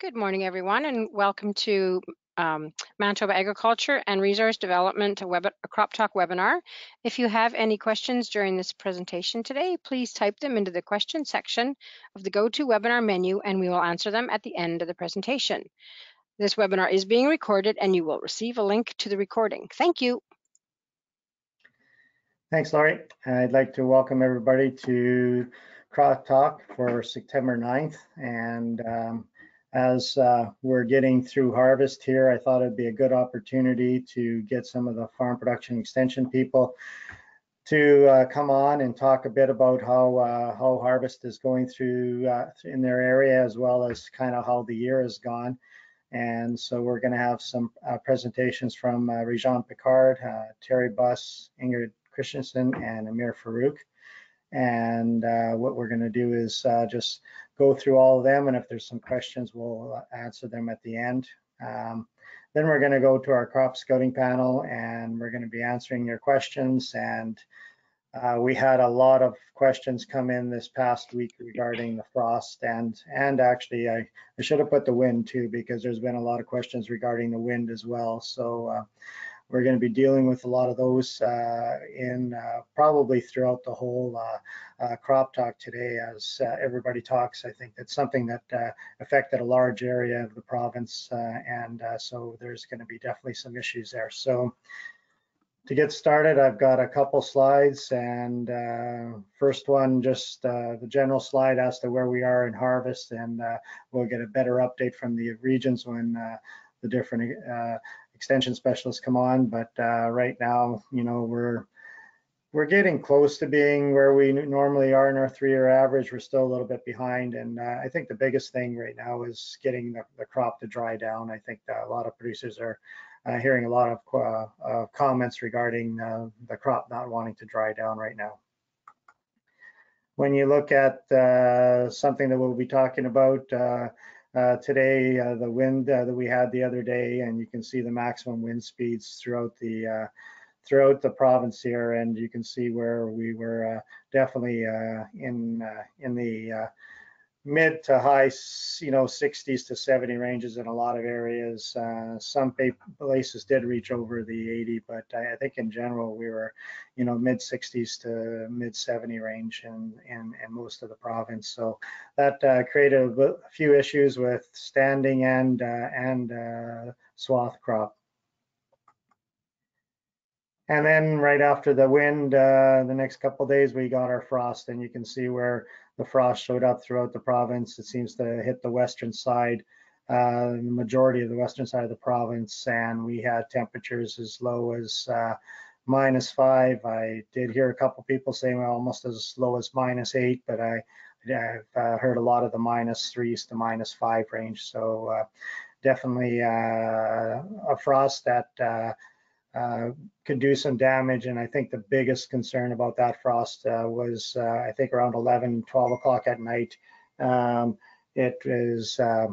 Good morning, everyone, and welcome to um, Manitoba Agriculture and Resource Development Crop Talk webinar. If you have any questions during this presentation today, please type them into the question section of the GoToWebinar menu and we will answer them at the end of the presentation. This webinar is being recorded and you will receive a link to the recording. Thank you. Thanks, Laurie. I'd like to welcome everybody to Crop Talk for September 9th. And um, as uh, we're getting through harvest here, I thought it'd be a good opportunity to get some of the farm production extension people to uh, come on and talk a bit about how uh, how harvest is going through uh, in their area, as well as kind of how the year has gone. And so we're going to have some uh, presentations from uh, Rejean Picard, uh, Terry Buss, Ingrid Christensen, and Amir Farouk. And what we're going to do is just go through all of them, and if there's some questions, we'll uh, answer them at the end. Um, then we're going to go to our crop scouting panel, and we're going to be answering your questions. And uh, we had a lot of questions come in this past week regarding the frost, and and actually I, I should have put the wind too because there's been a lot of questions regarding the wind as well. So uh, we're going to be dealing with a lot of those uh, in uh, probably throughout the whole uh, uh crop talk today as uh, everybody talks. I think that's something that uh, affected a large area of the province and so there's going to be definitely some issues there. So to get started, I've got a couple slides and first one, just the general slide as to where we are in harvest and we'll get a better update from the regions when the different extension specialists come on, but uh, right now, you know, we're we're getting close to being where we normally are in our three-year average. We're still a little bit behind, and uh, I think the biggest thing right now is getting the, the crop to dry down. I think a lot of producers are uh, hearing a lot of uh, comments regarding uh, the crop not wanting to dry down right now. When you look at uh, something that we'll be talking about, uh, today, uh, the wind uh, that we had the other day, and you can see the maximum wind speeds throughout the uh, throughout the province here, and you can see where we were uh, definitely uh, in in the mid to high, you know, 60s to 70 ranges in a lot of areas. Uh, some places did reach over the 80, but I, think in general we were, you know, mid 60s to mid 70 range in, in, in most of the province. So that uh, created a few issues with standing and uh, and uh, swath crop. And then right after the wind, uh, the next couple days, we got our frost, and you can see where the frost showed up throughout the province. It seems to hit the western side, uh, the majority of the western side of the province, and we had temperatures as low as uh, minus five. I did hear a couple people saying well, almost as low as minus eight, but I, have uh, heard a lot of the minus threes to minus five range. So uh, definitely uh, a frost that uh, could do some damage. And I think the biggest concern about that frost uh, was, uh, I think, around 11, 12 o'clock at night. Um, it was uh,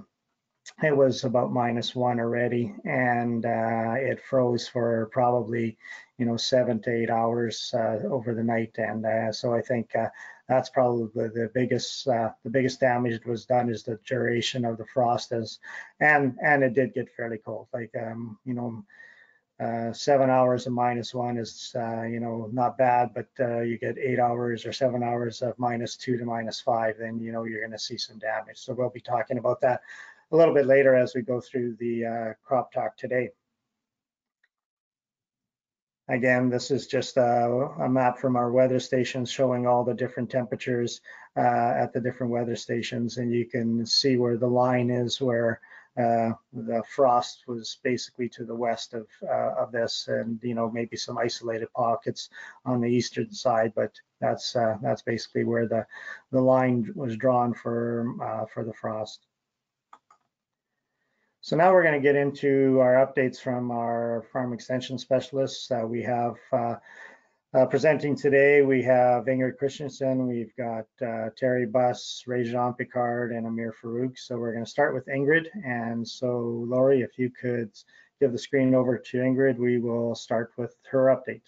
it was about minus one already, and uh, it froze for probably, you know, seven to eight hours over the night. And so I think that's probably the biggest the biggest damage that was done is the duration of the frost is, and and it did get fairly cold. Like um, you know uh, seven hours of minus one is, uh, you know, not bad, but uh, you get eight hours or seven hours of minus two to minus five, then, you know, you're going to see some damage. So we'll be talking about that a little bit later as we go through the uh, crop talk today. Again, this is just a, a, map from our weather stations showing all the different temperatures uh, at the different weather stations. And you can see where the line is where uh, the frost was basically to the west of uh, of this, and you know maybe some isolated pockets on the eastern side, but that's uh, that's basically where the the line was drawn for uh, for the frost. So now we're going to get into our updates from our farm extension specialists. Uh, we have uh, presenting today, we have Ingrid Christensen, we've got uh, Terry Buss, Rejean Picard, and Amir Farouk. So we're going to start with Ingrid. And so, Laurie, if you could give the screen over to Ingrid, we will start with her update.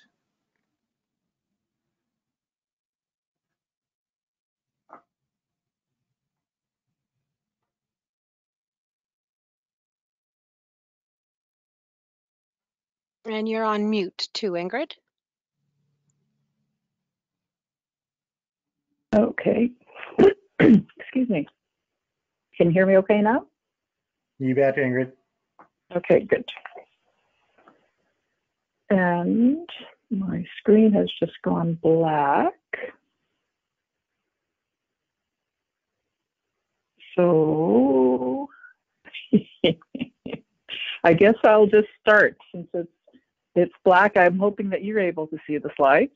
And you're on mute too, Ingrid. Okay. Excuse me. Can you hear me okay now? You bet, Ingrid. Okay, good. And my screen has just gone black. So I guess I'll just start since it's it's black. I'm hoping that you're able to see the slides.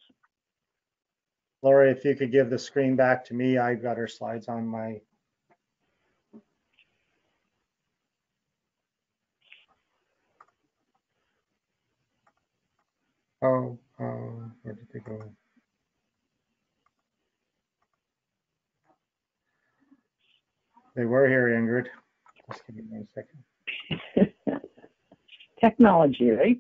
Lori, if you could give the screen back to me, I've got her slides on my. Oh, oh, where did they go? They were here, Ingrid. Just give me one second. Technology, right?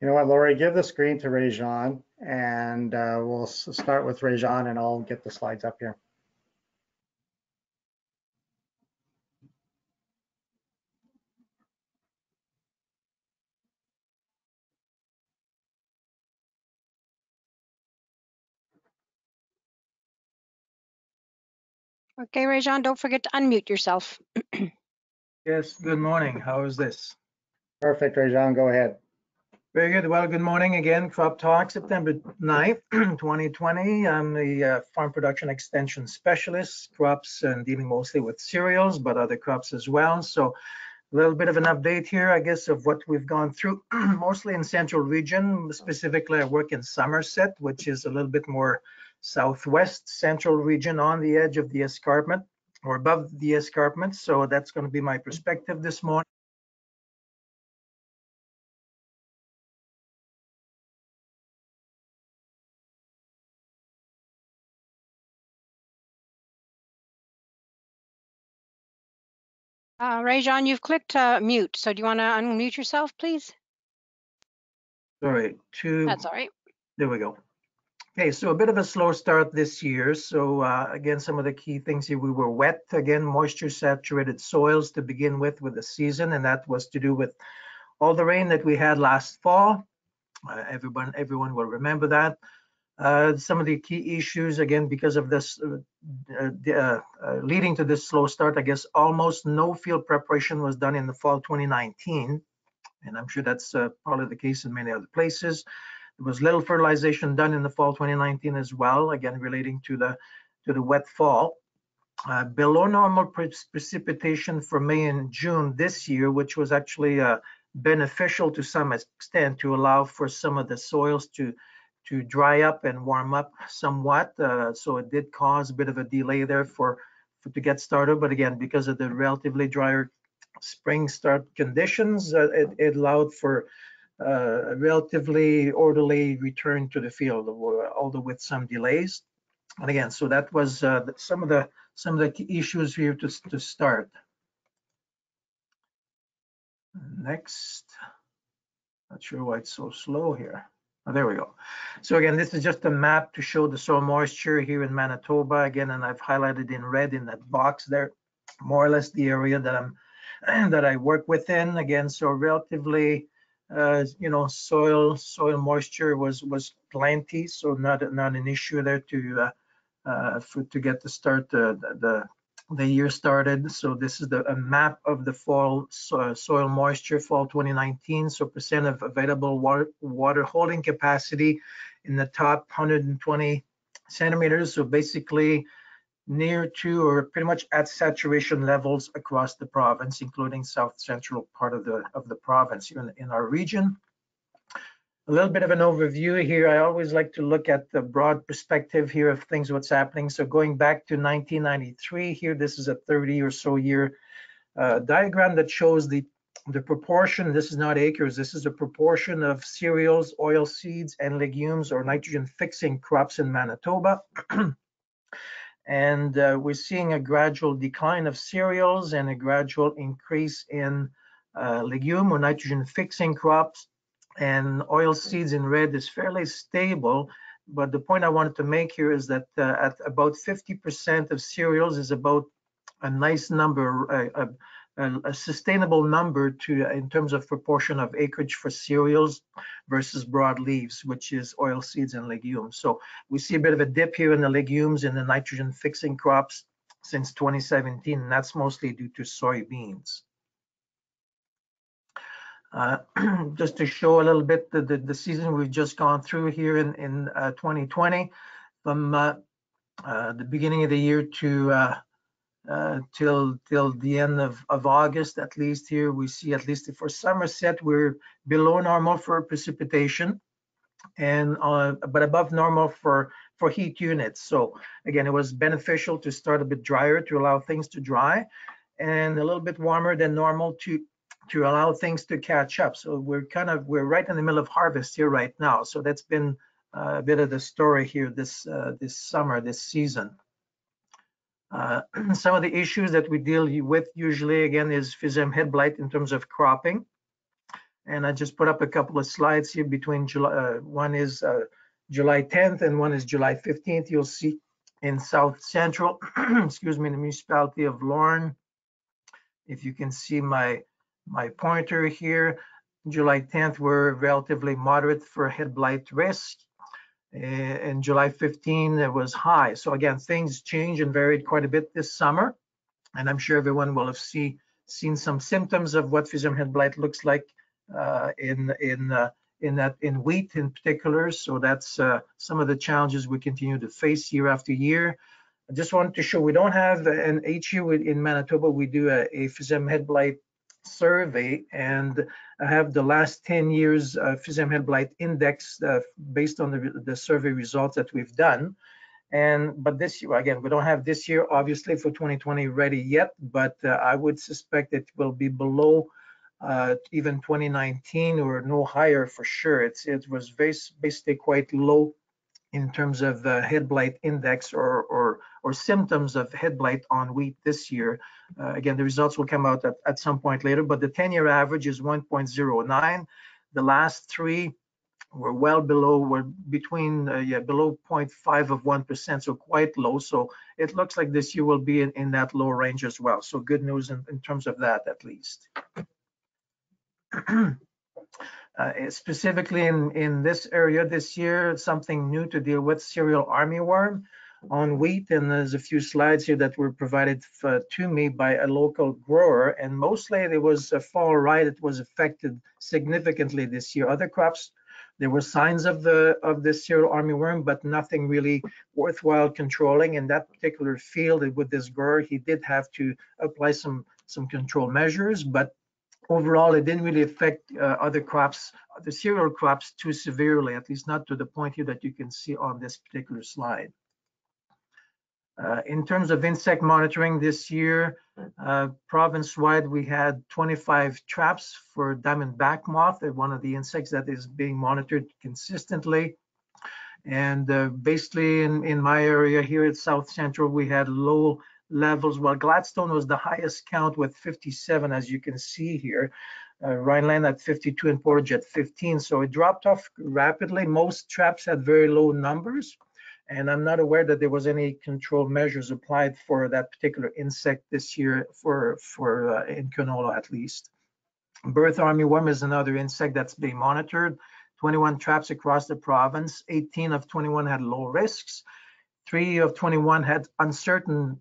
You know what, Lori, give the screen to Rejean and uh, we'll start with Rejean and I'll get the slides up here. Okay, Rejean, don't forget to unmute yourself. Yes, good morning. How is this? Perfect, Rejean, go ahead. Very good. Well, good morning again. Crop Talk, September 9th, 2020. I'm the uh, Farm Production Extension Specialist, crops and dealing mostly with cereals, but other crops as well. So a little bit of an update here, I guess, of what we've gone through, mostly in Central Region. Specifically, I work in Somerset, which is a little bit more southwest Central Region on the edge of the escarpment or above the escarpment. So that's going to be my perspective this morning. Uh, Rejean, you've clicked uh, mute, so do you want to unmute yourself, please? Sorry, two. That's all right. There we go. Okay, so a bit of a slow start this year. So uh, again, some of the key things here, we were wet, again, moisture saturated soils to begin with with the season, and that was to do with all the rain that we had last fall. Uh, everyone, everyone will remember that. Uh, some of the key issues, again, because of this, uh, uh, uh, uh, leading to this slow start, I guess almost no field preparation was done in the fall 2019. And I'm sure that's uh, probably the case in many other places. There was little fertilization done in the fall 2019 as well, again relating to the to the wet fall. Below normal pre precipitation for May and June this year, which was actually beneficial to some extent to allow for some of the soils to to dry up and warm up somewhat. Uh, so it did cause a bit of a delay there for, for to get started. But again, because of the relatively drier spring start conditions, uh, it, it allowed for uh, a relatively orderly return to the field, although with some delays. And again, so that was uh, some of the some of the key issues here to, to start. Next, not sure why it's so slow here. Oh, there we go. So again, this is just a map to show the soil moisture here in Manitoba again, and I've highlighted in red in that box there, more or less the area that I'm that I work within. Again, so relatively uh, you know, soil soil moisture was was plenty, so not not an issue there to uh, uh, for to get the start the, the the year started. So this is the a map of the fall so, soil moisture fall 2019. So percent of available water water holding capacity in the top 120 centimeters. So basically near to or pretty much at saturation levels across the province, including south central part of the of the province in, in our region. A little bit of an overview here. I always like to look at the broad perspective here of things, what's happening. So going back to 1993 here, this is a 30 or so year uh, diagram that shows the the proportion, this is not acres, this is a proportion of cereals, oil seeds, and legumes or nitrogen fixing crops in Manitoba. and uh, we're seeing a gradual decline of cereals and a gradual increase in uh, legume or nitrogen fixing crops. And oil seeds in red is fairly stable. But the point I wanted to make here is that uh, at about 50% of cereals is about a nice number, a, a, a, sustainable number to in terms of proportion of acreage for cereals versus broadleaves, which is oil seeds and legumes. So we see a bit of a dip here in the legumes and the nitrogen fixing crops since 2017, and that's mostly due to soybeans. Uh, just to show a little bit the, the, the, season we've just gone through here in, in uh, 2020, from uh, uh, the beginning of the year to uh, uh, till till the end of, of August, at least here we see at least for Somerset we're below normal for precipitation, and but above normal for for heat units. So again, it was beneficial to start a bit drier to allow things to dry, and a little bit warmer than normal to to allow things to catch up. So we're kind of we're right in the middle of harvest here right now. So that's been uh, a bit of the story here this uh, this summer, this season. Uh, some of the issues that we deal with usually again is Fusarium head blight in terms of cropping. And I just put up a couple of slides here between July, uh, one is uh, July 10th and one is July 15th. You'll see in South Central, excuse me, the municipality of Lorne. If you can see my my pointer here. July 10th were relatively moderate for head blight risk. And July 15 it was high. So again, things changed and varied quite a bit this summer. And I'm sure everyone will have see, seen some symptoms of what Fusarium head blight looks like uh, in in uh, in that in wheat in particular. So that's uh, some of the challenges we continue to face year after year. I just wanted to show we don't have an year in Manitoba we do a, a Fusarium head blight survey and I have the last 10 years uh, Fusarium head blight index uh, based on the, the survey results that we've done. And but this year, again, we don't have this year obviously for 2020 ready yet, but uh, I would suspect it will be below uh, even 2019 or no higher for sure. It's it was basically quite low in terms of the head blight index or, or, or symptoms of head blight on wheat this year. Uh, again, the results will come out at, at some point later, but the 10-year average is 1.09. The last three were well below, were between, uh, yeah, below 0.5 of 1%, so quite low. So it looks like this year will be in, in that low range as well. So good news in, in terms of that, at least. Uh, specifically in, in this area this year, something new to deal with, cereal armyworm on wheat. And there's a few slides here that were provided for, to me by a local grower. And mostly there was a fall rye that was affected significantly this year. Other crops, there were signs of the of the cereal armyworm, but nothing really worthwhile controlling. In that particular field with this grower, he did have to apply some some control measures, but overall, it didn't really affect uh, other crops, the cereal crops too severely, at least not to the point here that you can see on this particular slide. Uh, in terms of insect monitoring this year, uh, province-wide, we had 25 traps for diamondback moth, one of the insects that is being monitored consistently. And uh, basically in, in my area here at South Central, we had low levels. Well, Gladstone was the highest count with 57, as you can see here. Uh, Rhineland at 52 and Portage at 15. So it dropped off rapidly. Most traps had very low numbers. And I'm not aware that there was any control measures applied for that particular insect this year for, for uh, in canola at least. Bertha armyworm is another insect that's being monitored. 21 traps across the province. 18 of 21 had low risks. Three of 21 had uncertain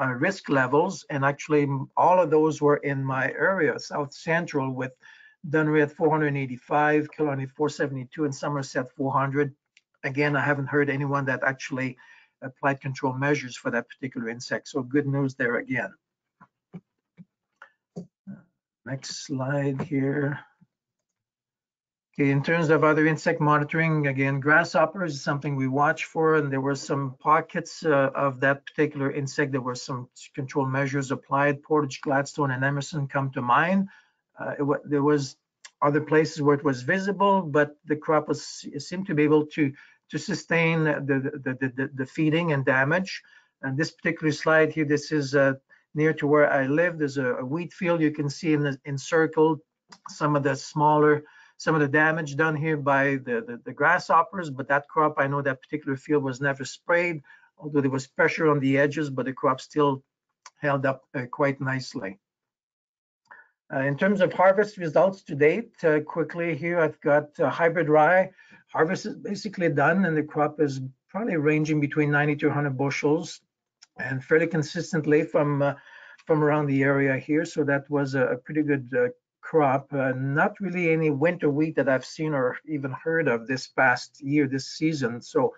uh, risk levels, and actually all of those were in my area, South Central, with Dunrea at 485, Killarney 472, and Somerset 400. Again, I haven't heard anyone that actually applied control measures for that particular insect, so good news there again. Next slide here. Okay, in terms of other insect monitoring, again, grasshoppers is something we watch for, and there were some pockets uh, of that particular insect. There were some control measures applied. Portage, Gladstone, and Emerson come to mind. Uh, there was other places where it was visible, but the crop was seemed to be able to to sustain the the, the, the feeding and damage. And this particular slide here, this is uh, near to where I live. There's a, a wheat field you can see in the encircled some of the smaller, some of the damage done here by the, the, the grasshoppers, but that crop, I know that particular field was never sprayed, although there was pressure on the edges, but the crop still held up uh, quite nicely. Uh, in terms of harvest results to date, uh, quickly here, I've got uh, hybrid rye. Harvest is basically done and the crop is probably ranging between 90 to 100 bushels and fairly consistently from uh, from around the area here. So that was a, pretty good uh, crop. Uh, not really any winter wheat that I've seen or even heard of this past year, this season. So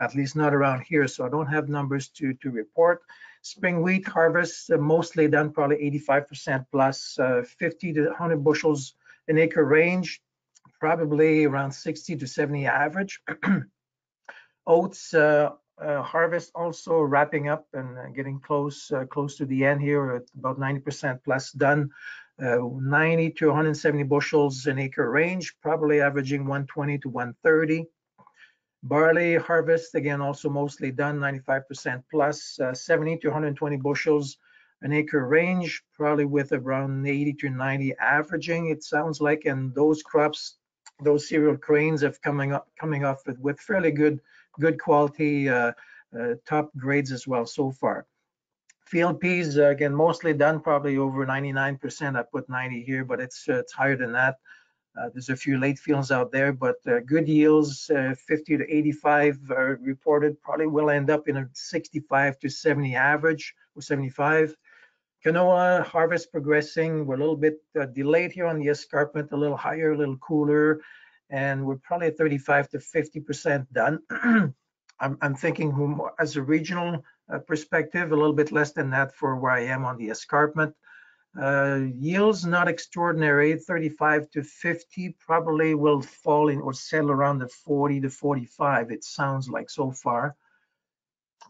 at least not around here. So I don't have numbers to to report. Spring wheat harvest uh, mostly done, probably 85% plus, uh, 50 to 100 bushels an acre range, probably around 60 to 70 average. Oats uh, uh, harvest also wrapping up and uh, getting close close to the end here about 90% plus done. 90 to 170 bushels an acre range, probably averaging 120 to 130. Barley harvest, again, also mostly done, 95% plus, uh, 70 to 120 bushels an acre range, probably with around 80 to 90 averaging, it sounds like. And those crops, those cereal grains have coming up, coming off with, with fairly good, good quality uh, uh, top grades as well so far. Field peas, uh, again, mostly done, probably over 99%. I put 90 here, but it's, uh, it's higher than that. Uh, there's a few late fields out there, but uh, good yields, uh, 50 to 85 are reported. Probably will end up in a 65 to 70 average or 75. Canola harvest progressing. We're a little bit uh, delayed here on the escarpment, a little higher, a little cooler, and we're probably 35 to 50% done. I'm, I'm, thinking as a regional perspective, a little bit less than that for where I am on the escarpment. Uh, yields not extraordinary, 35 to 50 probably will fall in or settle around the 40 to 45, it sounds like so far.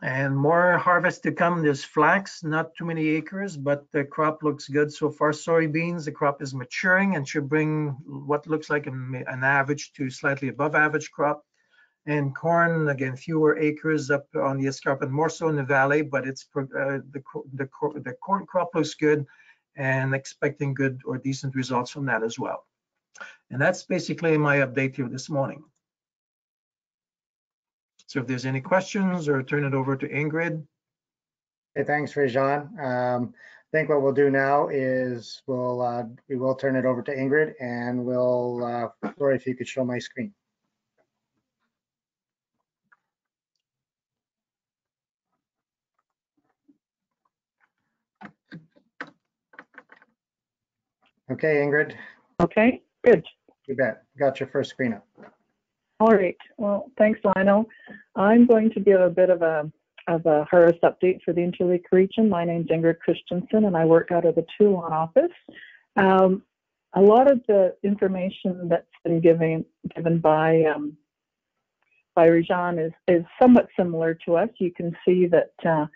And more harvest to come. There's flax, not too many acres, but the crop looks good so far. Soybeans, the crop is maturing and should bring what looks like an average to slightly above average crop. And corn, again, fewer acres up on the escarpment, more so in the valley, but it's uh, the, the, the corn crop looks good and expecting good or decent results from that as well. And that's basically my update here this morning. So if there's any questions or turn it over to Ingrid. Hey, thanks, Rejean. Um, I think what we'll do now is we'll uh, we will turn it over to Ingrid and we'll, uh, Lori, if you could show my screen. Okay, Ingrid. Okay, good. You bet. Got your first screen up. All right. Well, thanks, Lionel. I'm going to give a bit of a of a harvest update for the Interlake region. My name's Ingrid Christensen, and I work out of the Teulon office. Um, a lot of the information that's been given given by um, by Rejean is is somewhat similar to us. You can see that uh,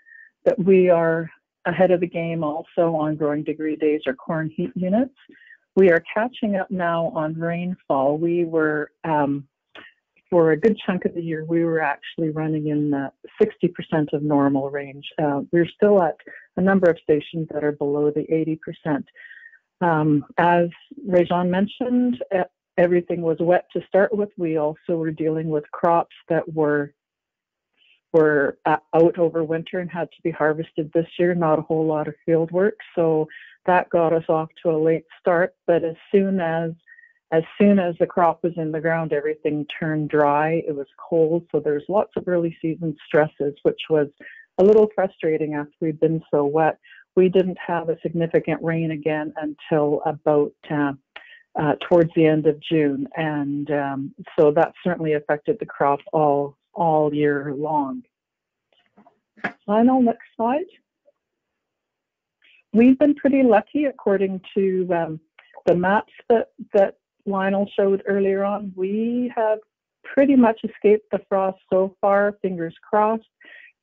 that we are ahead of the game also on growing degree days or corn heat units. We are catching up now on rainfall. We were, um, for a good chunk of the year, we were actually running in the 60% of normal range. Uh, we're still at a number of stations that are below the 80%. Um, as Rejean mentioned, everything was wet to start with. We also were dealing with crops that were were out over winter and had to be harvested this year, not a whole lot of field work. So that got us off to a late start. But as soon as as soon as the crop was in the ground, everything turned dry. It was cold, so there's lots of early season stresses, which was a little frustrating after we'd been so wet. We didn't have a significant rain again until about uh, uh, towards the end of June, and um, so that certainly affected the crop all all year long. Final next slide. We've been pretty lucky according to um, the maps that, that Lionel showed earlier on. We have pretty much escaped the frost so far, fingers crossed.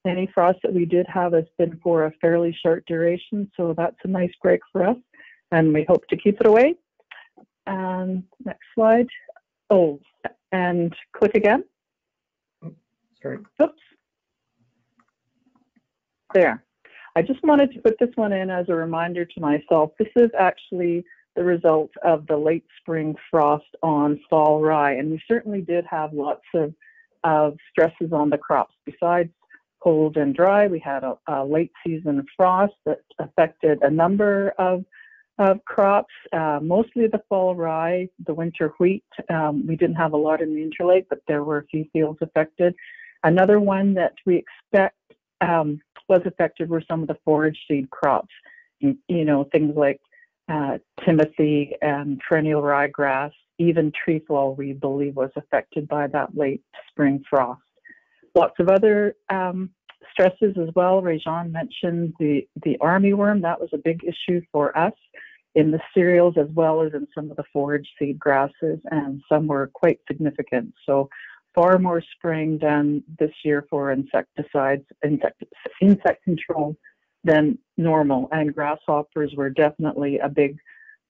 Any frost that we did have has been for a fairly short duration, so that's a nice break for us, and we hope to keep it away. And next slide. Oh, and click again. Sorry. Oops. There. I just wanted to put this one in as a reminder to myself. This is actually the result of the late spring frost on fall rye, and we certainly did have lots of, of stresses on the crops. Besides cold and dry, we had a, a late season frost that affected a number of of crops, uh, mostly the fall rye, the winter wheat. Um, we didn't have a lot in the Interlake, but there were a few fields affected. Another one that we expect um, was affected were some of the forage seed crops. You, know, things like uh, timothy and perennial ryegrass, even trefoil, we believe was affected by that late spring frost. Lots of other um, stresses as well. Rejean mentioned the, the armyworm. That was a big issue for us in the cereals as well as in some of the forage seed grasses, and some were quite significant. So far more spraying done this year for insecticides, insect, insect control than normal. And grasshoppers were definitely a big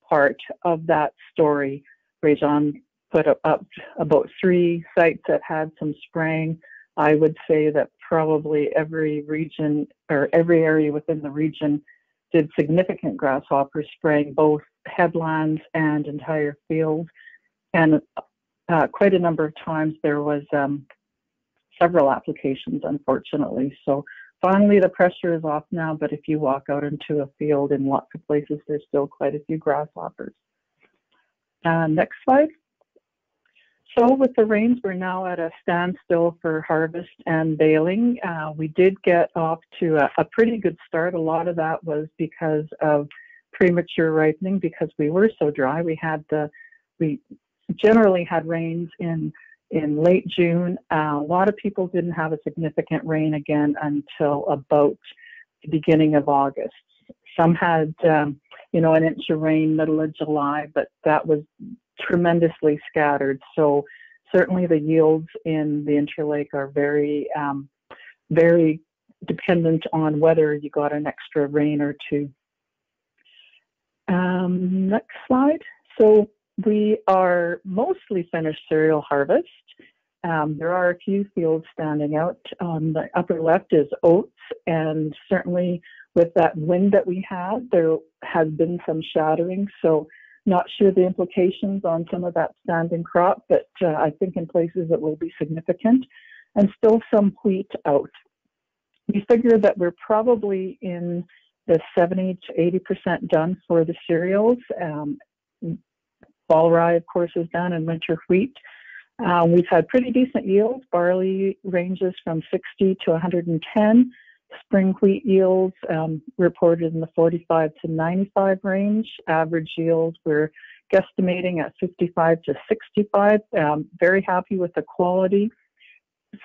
part of that story. Rejean put up about three sites that had some spraying. I would say that probably every region or every area within the region did significant grasshopper spraying, both headlands and entire fields. And uh, quite a number of times there was um, several applications, unfortunately. So finally the pressure is off now, but if you walk out into a field in lots of places, there's still quite a few grasshoppers. Uh, next slide. So with the rains, we're now at a standstill for harvest and baling. Uh, we did get off to a, a, pretty good start. A lot of that was because of premature ripening because we were so dry. We had the, we generally had rains in in late June. Uh, a lot of people didn't have a significant rain again until about the beginning of August. Some had, um, you know, an inch of rain middle of July, but that was tremendously scattered. So certainly the yields in the Interlake are very, um, very dependent on whether you got an extra rain or two. Um, next slide. So we are mostly finished cereal harvest. Um, there are a few fields standing out. On the upper left is oats, and certainly with that wind that we had, there has been some shattering. So not sure the implications on some of that standing crop, but uh, I think in places it will be significant. And still some wheat out. We figure that we're probably in the 70 to 80% done for the cereals. Um, fall rye, of course, is done, and winter wheat. Um, we've had pretty decent yields. Barley ranges from 60 to 110 spring wheat yields um, reported in the 45 to 95 range. Average yield, we're guesstimating at 55 to 65. Um, very happy with the quality.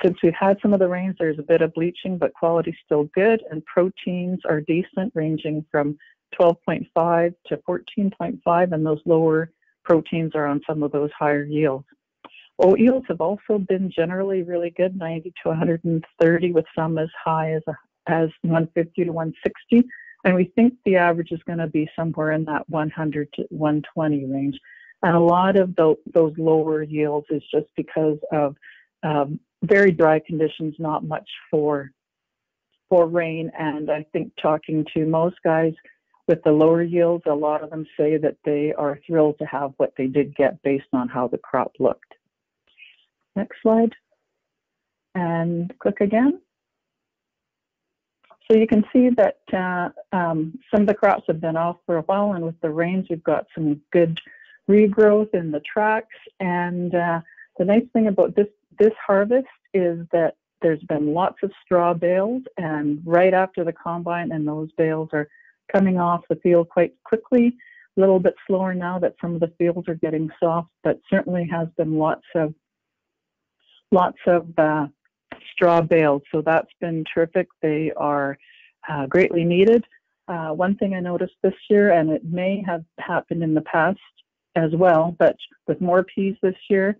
Since we've had some of the rains, there's a bit of bleaching, but quality's still good, and proteins are decent, ranging from 12.5 to 14.5, and those lower proteins are on some of those higher yields. Yields have also been generally really good, 90 to 130, with some as high as as 150 to 160. And we think the average is going to be somewhere in that 100 to 120 range. And a lot of the, those lower yields is just because of um, very dry conditions, not much for for rain. And I think talking to most guys with the lower yields, a lot of them say that they are thrilled to have what they did get based on how the crop looked. Next slide. And click again. So you can see that uh, um, some of the crops have been off for a while, and with the rains, we've got some good regrowth in the tracks. And uh, the nice thing about this this harvest is that there's been lots of straw bales, and right after the combine, and those bales are coming off the field quite quickly. A little bit slower now that some of the fields are getting soft, but certainly has been lots of lots of uh, straw bales. So that's been terrific. They are uh, greatly needed. Uh, one thing I noticed this year, and it may have happened in the past as well, but with more peas this year,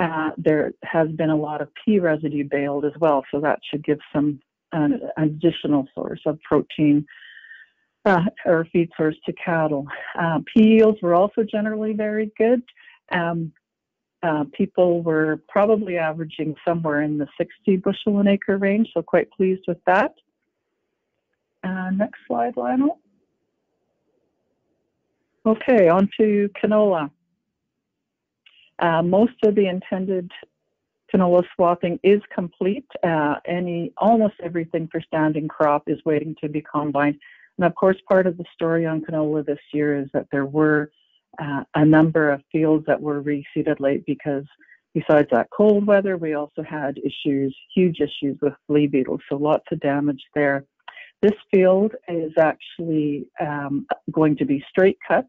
uh, there has been a lot of pea residue baled as well. So that should give some uh, additional source of protein uh, or feed source to cattle. Uh, pea yields were also generally very good. Um, uh, people were probably averaging somewhere in the 60 bushel an acre range, so quite pleased with that. Uh, next slide, Lionel. Okay, on to canola. Uh, most of the intended canola swathing is complete. Uh, any, almost everything for standing crop is waiting to be combined. And of course, part of the story on canola this year is that there were uh, a number of fields that were reseeded late because besides that cold weather, we also had issues, huge issues with flea beetles. So lots of damage there. This field is actually um, going to be straight cut.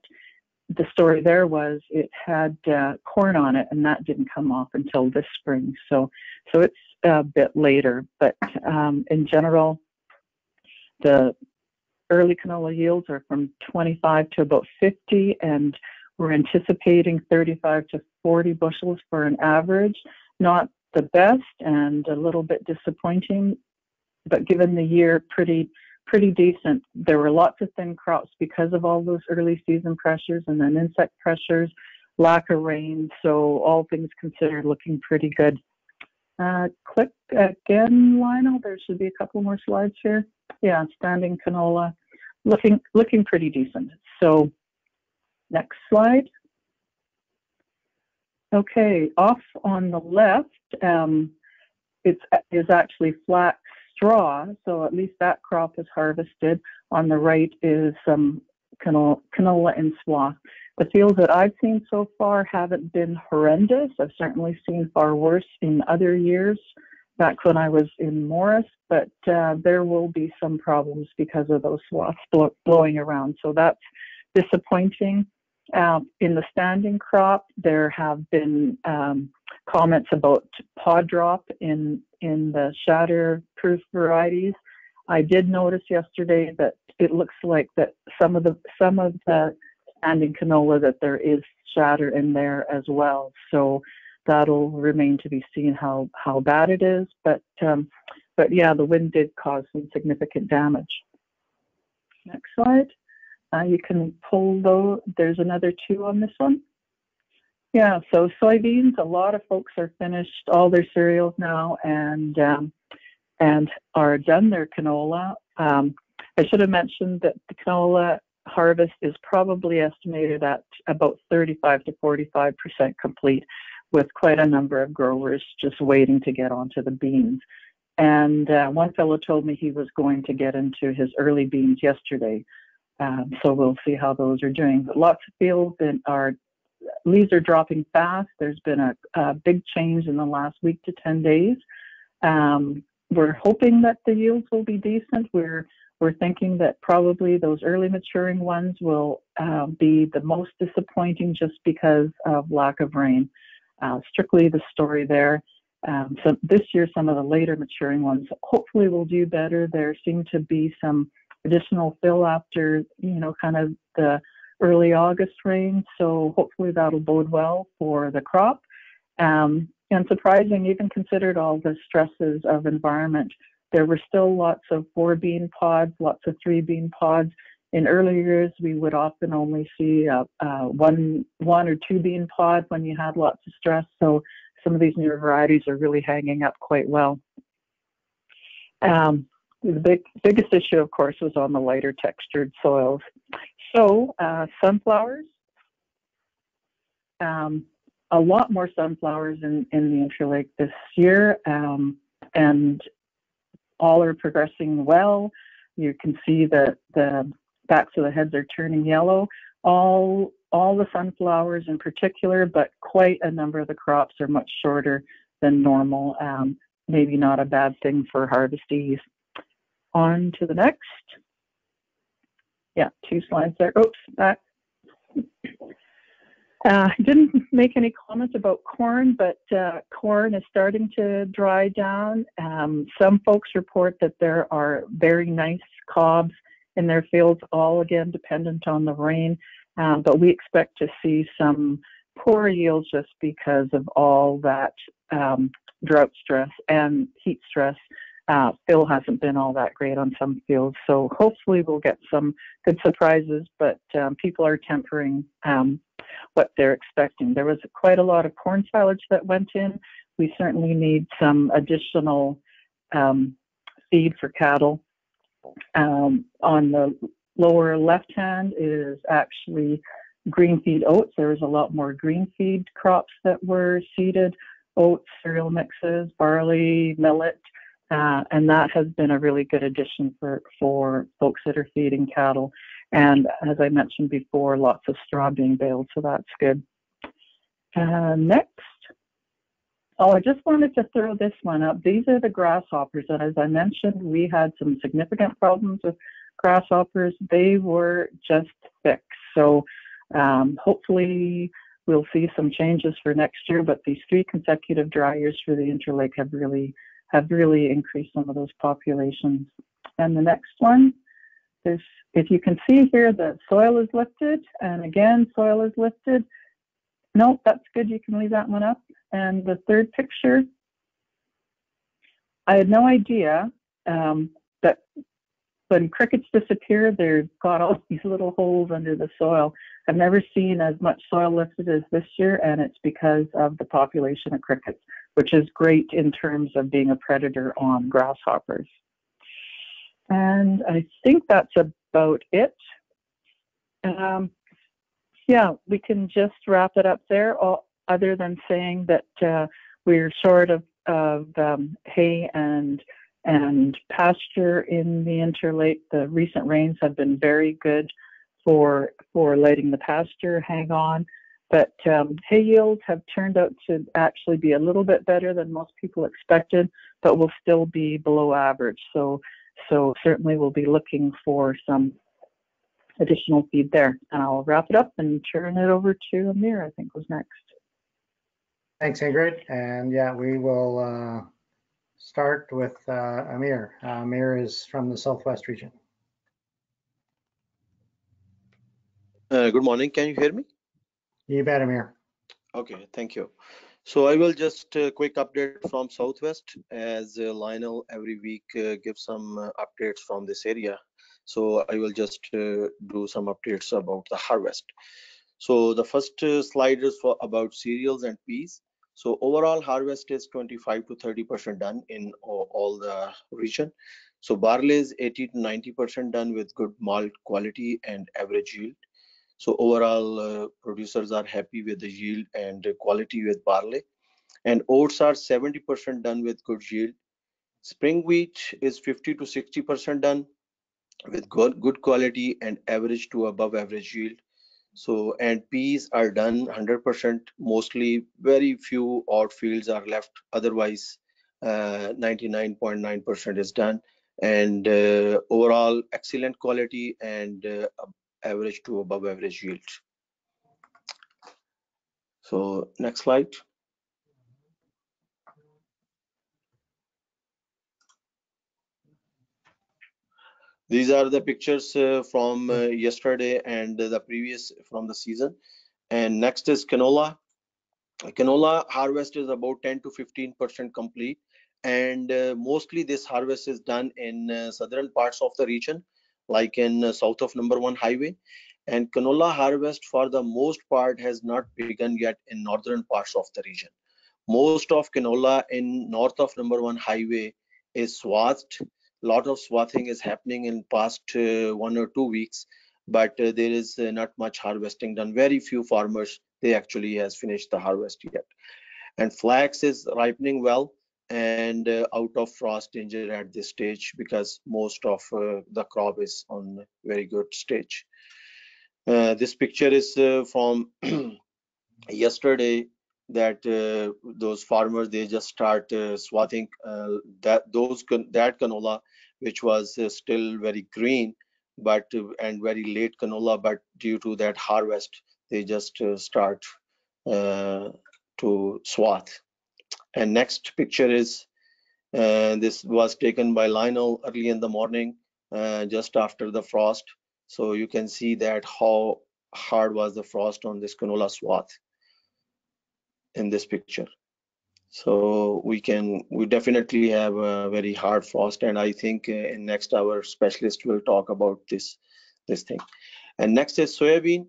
The story there was it had uh, corn on it, and that didn't come off until this spring. So, so it's a bit later. But um, in general, the early canola yields are from 25 to about 50, and we're anticipating 35 to 40 bushels for an average. Not the best and a little bit disappointing, but given the year, pretty pretty decent. There were lots of thin crops because of all those early season pressures and then insect pressures, lack of rain. So all things considered, looking pretty good. Uh, click again, Lionel. There should be a couple more slides here. Yeah, standing canola, looking looking pretty decent. So next slide. Okay, off on the left, um, it's is actually flax straw, so at least that crop is harvested. On the right is some canola, canola and swath. The fields that I've seen so far haven't been horrendous. I've certainly seen far worse in other years back when I was in Morris, but uh, there will be some problems because of those swaths blow, blowing around. So that's disappointing. Um, in the standing crop, there have been um, comments about pod drop in in the shatter-proof varieties. I did notice yesterday that it looks like that some of the some of the standing canola that there is shatter in there as well. So that'll remain to be seen how how bad it is. But um, but yeah, the wind did cause some significant damage. Next slide. Uh, you can pull though. There's another two on this one. Yeah, so soybeans, a lot of folks are finished all their cereals now and um, and are done their canola. Um, I should have mentioned that the canola harvest is probably estimated at about 35 to 45 percent complete, with quite a number of growers just waiting to get onto the beans. And uh, one fellow told me he was going to get into his early beans yesterday. Um, so we'll see how those are doing. But lots of fields are leaves are dropping fast. There's been a, a, big change in the last week to 10 days. Um, we're hoping that the yields will be decent. We're we're thinking that probably those early maturing ones will uh, be the most disappointing just because of lack of rain. Uh, strictly the story there. Um, so this year, some of the later maturing ones hopefully will do better. There seem to be some additional fill after, you know, kind of the early August rain. So hopefully that'll bode well for the crop. Um, and surprising, even considered all the stresses of environment, there were still lots of four bean pods, lots of three bean pods. In earlier years, we would often only see uh, uh, one, one or two bean pod when you had lots of stress. So some of these newer varieties are really hanging up quite well. Um, the big, biggest issue, of course, was on the lighter textured soils. So, uh, sunflowers, um, a lot more sunflowers in, in the Interlake this year, um, and all are progressing well. You can see that the backs of the heads are turning yellow. All all the sunflowers in particular, but quite a number of the crops are much shorter than normal. Um, maybe not a bad thing for harvestees. On to the next. Yeah, two slides there. Oops, back. Uh, didn't make any comments about corn, but uh, corn is starting to dry down. Um, some folks report that there are very nice cobs in their fields, all again dependent on the rain. Um, but we expect to see some poor yields just because of all that um, drought stress and heat stress uh, fill hasn't been all that great on some fields. So hopefully we'll get some good surprises, but um, people are tempering um, what they're expecting. There was quite a lot of corn silage that went in. We certainly need some additional um, feed for cattle. Um, on the lower left hand is actually green feed oats. There was a lot more green feed crops that were seeded, oats, cereal mixes, barley, millet, uh, and that has been a really good addition for, for folks that are feeding cattle. And as I mentioned before, lots of straw being baled, so that's good. Uh, next. Oh, I just wanted to throw this one up. These are the grasshoppers, and as I mentioned, we had some significant problems with grasshoppers. They were just fixed. So um, hopefully we'll see some changes for next year, but these three consecutive dry years for the Interlake have really have really increased some of those populations. And the next one is, if you can see here, the soil is lifted, and again, soil is lifted. Nope, that's good. You can leave that one up. And the third picture, I had no idea um, that when crickets disappear, they've got all these little holes under the soil. I've never seen as much soil lifted as this year, and it's because of the population of crickets, which is great in terms of being a predator on grasshoppers. And I think that's about it. Um, yeah, we can just wrap it up there, all, other than saying that uh, we're short of, of um, hay and and pasture in the interlake. The recent rains have been very good for for letting the pasture hang on. But um, hay yields have turned out to actually be a little bit better than most people expected, but will still be below average. So so certainly we'll be looking for some additional feed there. And I'll wrap it up and turn it over to Amir, I think was next. Thanks, Ingrid. And yeah, we will uh, start with uh, Amir. Uh, Amir is from the Southwest region. Uh, good morning. Can you hear me? You bet, Amir. Okay, thank you. So I will just uh, quick update from Southwest as uh, Lionel every week uh, gives some uh, updates from this area. So I will just uh, do some updates about the harvest. So the first uh, slide is for about cereals and peas. So overall harvest is 25 to 30% done in all, the region. So barley is 80 to 90% done with good malt quality and average yield. So overall uh, producers are happy with the yield and quality with barley. And oats are 70% done with good yield. Spring wheat is 50 to 60% done with good, good quality and average to above average yield. So, and peas are done 100%, mostly very few odd fields are left. Otherwise, 99.9% uh, is done. And uh, overall, excellent quality and uh, average to above average yield. So, next slide. These are the pictures uh, from uh, yesterday and the previous from the season. And next is canola. Canola harvest is about 10 to 15% complete. And uh, mostly this harvest is done in uh, southern parts of the region, like in uh, south of number one highway. And canola harvest for the most part has not begun yet in northern parts of the region. Most of canola in north of number one highway is swathed lot of swathing is happening in past uh, one or two weeks but uh, there is uh, not much harvesting done. Very few farmers they actually has finished the harvest yet. And flax is ripening well and uh, out of frost danger at this stage because most of uh, the crop is on very good stage. Uh, this picture is from yesterday that uh, those farmers they just start uh, swathing uh, that those that canola which was uh, still very green but uh, and very late canola but due to that harvest they just uh, start to swath. And next picture is this was taken by Lionel early in the morning just after the frost. So you can see that how hard was the frost on this canola swath in this picture so we can we definitely have a very hard frost and i think uh, in next hour specialist will talk about this this thing. And next is soybean.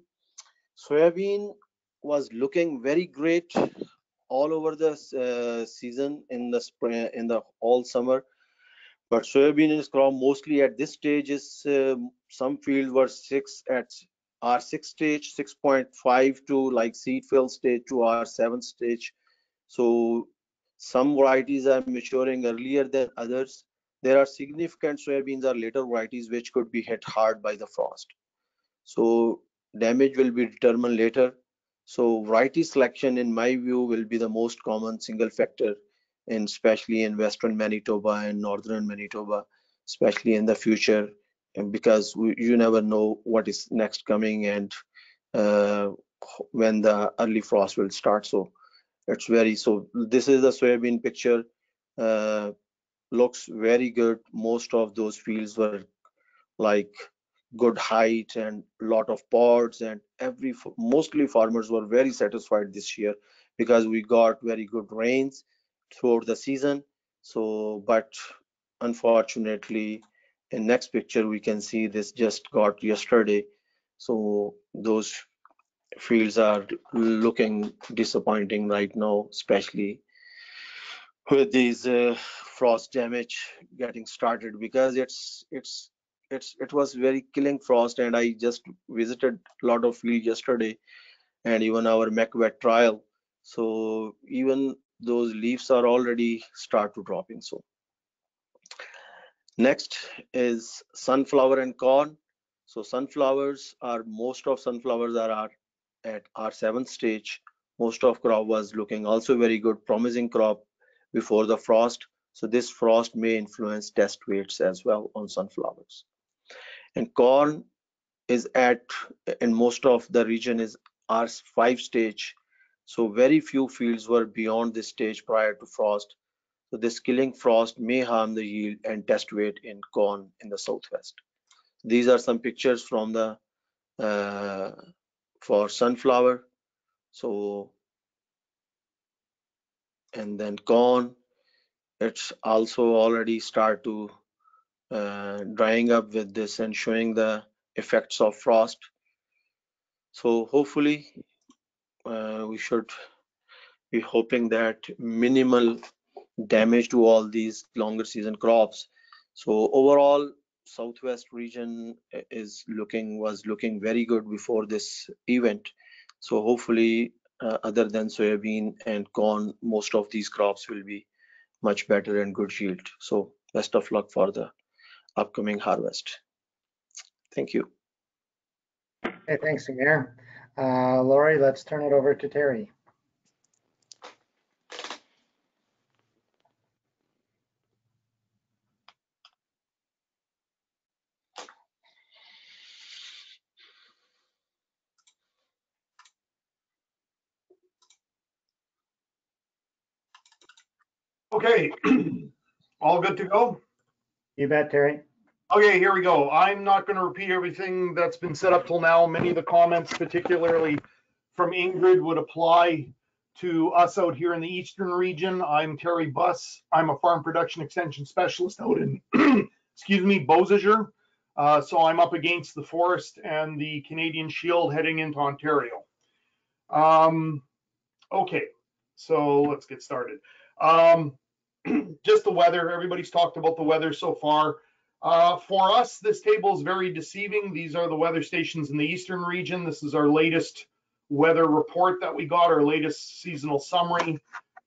Soybean was looking very great all over the uh, season in the spring in the all summer. But soybean is crop mostly at this stage is um, some field were six at R6 stage, 6.5 to like seed fill stage to R7 stage. So some varieties are maturing earlier than others. There are significant soybeans or later varieties which could be hit hard by the frost. So damage will be determined later. So variety selection, in my view, will be the most common single factor, especially in western Manitoba and northern Manitoba, especially in the future, because we, you never know what is next coming and uh, when the early frost will start. So it's very so. This is the soybean picture. Uh, looks very good. Most of those fields were like good height and lot of pods and every mostly farmers were very satisfied this year because we got very good rains throughout the season so but unfortunately in next picture we can see this just got yesterday so those fields are looking disappointing right now especially with these uh, frost damage getting started because it's it's it's it was very killing frost and i just visited a lot of field yesterday and even our wet trial. So even those leaves are already start to dropping so. Next is sunflower and corn. So sunflowers are most of sunflowers are, are at r7 stage most of crop was looking also very good promising crop before the frost so this frost may influence test weights as well on sunflowers and corn is at in most of the region is R5 stage. So very few fields were beyond this stage prior to frost. So this killing frost may harm the yield and test weight in corn in the southwest. These are some pictures from the uh, for sunflower. So and then corn, it's also already start to uh, drying up with this and showing the effects of frost. So hopefully uh, we should be hoping that minimal damage to all these longer season crops. So overall, Southwest region is looking was looking very good before this event. So hopefully, uh, other than soybean and corn, most of these crops will be much better and good yield. So best of luck for the upcoming harvest. Thank you. Hey, thanks, Amir. Uh, Lori, let's turn it over to Terry. Okay, all good to go? You bet, Terry. Okay, here we go. I'm not going to repeat everything that's been set up till now. Many of the comments, particularly from Ingrid, would apply to us out here in the eastern region. I'm Terry Buss. I'm a farm production extension specialist out in, excuse me, Beausejour. Uh, so I'm up against the forest and the Canadian Shield heading into Ontario. Um, okay, so let's get started. Um, just the weather. Everybody's talked about the weather so far. Uh, for us, this table is very deceiving. These are the weather stations in the eastern region. This is our latest weather report that we got, our latest seasonal summary.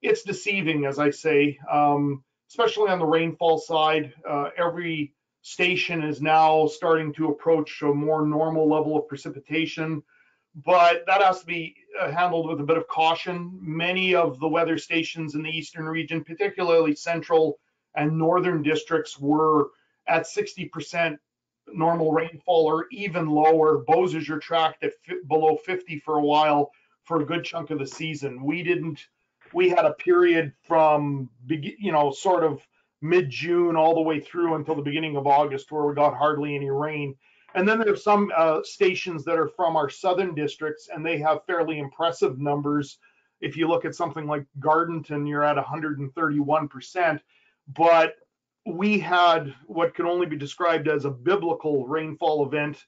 It's deceiving, as I say, um, especially on the rainfall side. Uh, every station is now starting to approach a more normal level of precipitation, but that has to be Uh, handled with a bit of caution. Many of the weather stations in the eastern region, particularly central and northern districts, were at 60% normal rainfall or even lower. Beausejour tracked at below 50 for a while for a good chunk of the season. We didn't. We had a period from you know sort of mid June all the way through until the beginning of August where we got hardly any rain. And then there's some uh, stations that are from our southern districts and they have fairly impressive numbers. If you look at something like Gardenton, you're at 131%. But we had what can only be described as a biblical rainfall event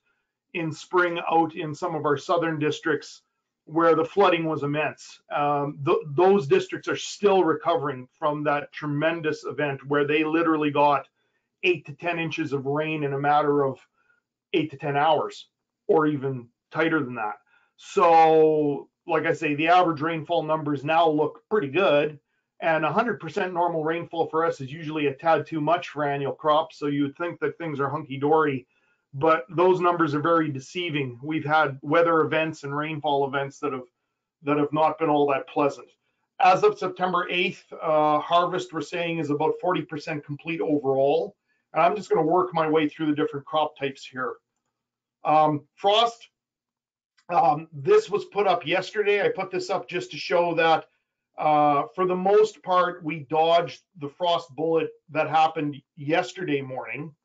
in spring out in some of our southern districts where the flooding was immense. Um, th those districts are still recovering from that tremendous event where they literally got eight to 10 inches of rain in a matter of eight to 10 hours, or even tighter than that. So, like I say, the average rainfall numbers now look pretty good. And 100% normal rainfall for us is usually a tad too much for annual crops. So you would think that things are hunky dory, but those numbers are very deceiving. We've had weather events and rainfall events that have that have not been all that pleasant. As of September 8th, uh, harvest we're saying is about 40% complete overall. And I'm just going to work my way through the different crop types here. Um, frost, um, this was put up yesterday. I put this up just to show that uh, for the most part, we dodged the frost bullet that happened yesterday morning.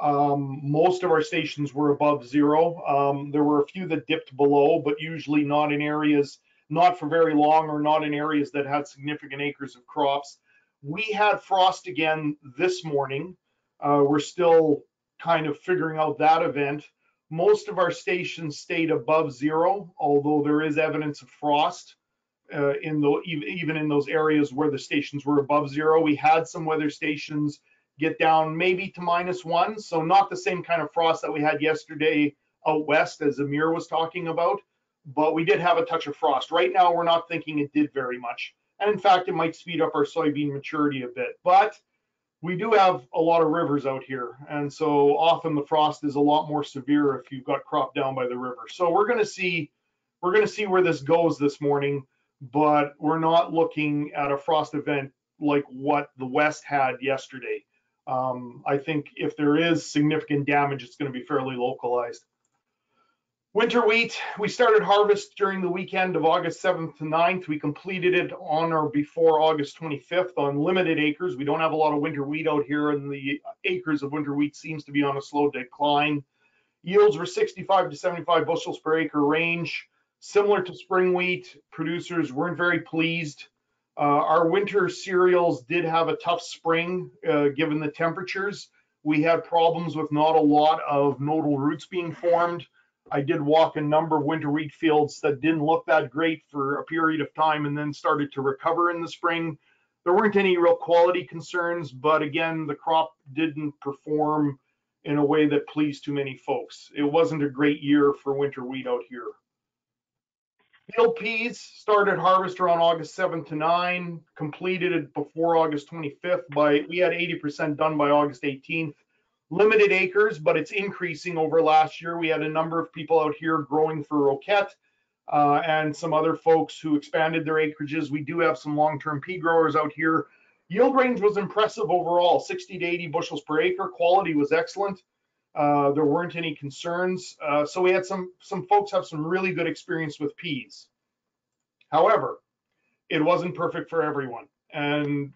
Um, most of our stations were above zero. Um, there were a few that dipped below, but usually not in areas, not for very long or not in areas that had significant acres of crops. We had frost again this morning. Uh, we're still kind of figuring out that event. Most of our stations stayed above zero, although there is evidence of frost uh, in the even in those areas where the stations were above zero. We had some weather stations get down maybe to minus one, so not the same kind of frost that we had yesterday out west as Amir was talking about, but we did have a touch of frost. Right now, we're not thinking it did very much, and in fact, it might speed up our soybean maturity a bit, but we do have a lot of rivers out here, and so often the frost is a lot more severe if you've got crop down by the river. So we're going to see we're going to see where this goes this morning, but we're not looking at a frost event like what the West had yesterday. Um, I think if there is significant damage, it's going to be fairly localized. Winter wheat, we started harvest during the weekend of August 7th to 9th. We completed it on or before August 25th on limited acres. We don't have a lot of winter wheat out here, and the acres of winter wheat seems to be on a slow decline. Yields were 65 to 75 bushels per acre range. Similar to spring wheat, producers weren't very pleased. Uh, our winter cereals did have a tough spring uh, given the temperatures. We had problems with not a lot of nodal roots being formed. I did walk a number of winter wheat fields that didn't look that great for a period of time and then started to recover in the spring. There weren't any real quality concerns, but again, the crop didn't perform in a way that pleased too many folks. It wasn't a great year for winter wheat out here. Field peas started harvest around August 7 to 9, completed it before August 25th by, we had 80% done by August 18th limited acres, but it's increasing over last year. We had a number of people out here growing for roquette uh, and some other folks who expanded their acreages. We do have some long-term pea growers out here. Yield range was impressive overall, 60 to 80 bushels per acre. Quality was excellent. Uh, there weren't any concerns. Uh, so we had some some folks have some really good experience with peas. However, it wasn't perfect for everyone. And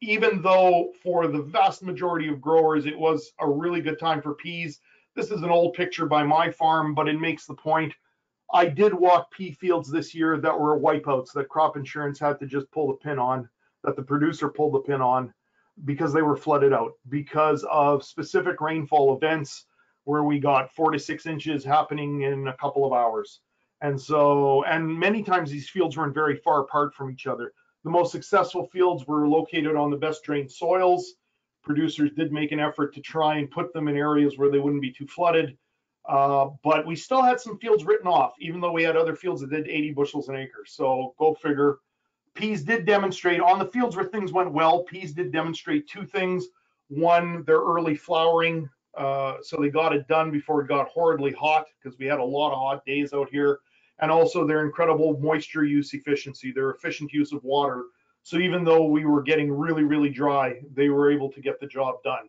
even though for the vast majority of growers, it was a really good time for peas. This is an old picture by my farm, but it makes the point. I did walk pea fields this year that were wipeouts that crop insurance had to just pull the pin on, that the producer pulled the pin on because they were flooded out because of specific rainfall events where we got four to six inches happening in a couple of hours. And so, and many times these fields weren't very far apart from each other. The most successful fields were located on the best drained soils. Producers did make an effort to try and put them in areas where they wouldn't be too flooded. Uh, but we still had some fields written off, even though we had other fields that did 80 bushels an acre. So go figure. Peas did demonstrate on the fields where things went well. Peas did demonstrate two things. One, their early flowering. Uh, so they got it done before it got horridly hot because we had a lot of hot days out here and also their incredible moisture use efficiency, their efficient use of water. So even though we were getting really, really dry, they were able to get the job done.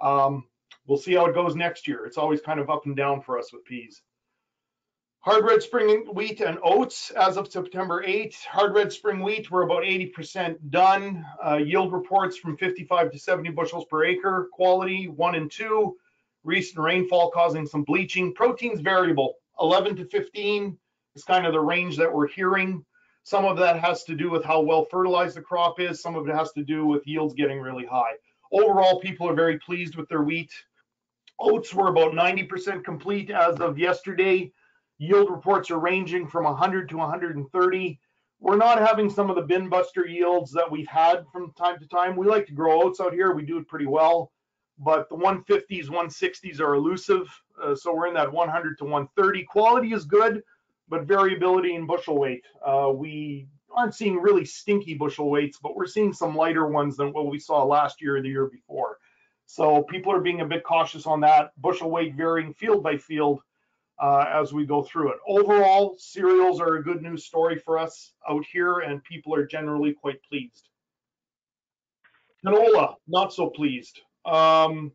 Um, we'll see how it goes next year. It's always kind of up and down for us with peas. Hard red spring wheat and oats as of September 8th. Hard red spring wheat, we're about 80% done. Uh, yield reports from 55 to 70 bushels per acre. Quality one and two. Recent rainfall causing some bleaching. Protein's variable, 11 to 15 is kind of the range that we're hearing. Some of that has to do with how well fertilized the crop is. Some of it has to do with yields getting really high. Overall, people are very pleased with their wheat. Oats were about 90% complete as of yesterday. Yield reports are ranging from 100 to 130. We're not having some of the bin buster yields that we've had from time to time. We like to grow oats out here. We do it pretty well. but the 150s, 160s are elusive. Uh, so we're in that 100 to 130. Quality is good, but variability in bushel weight. Uh, we aren't seeing really stinky bushel weights, but we're seeing some lighter ones than what we saw last year or the year before. So people are being a bit cautious on that. Bushel weight varying field by field uh, as we go through it. Overall, cereals are a good news story for us out here, and people are generally quite pleased. Canola, not so pleased. Um,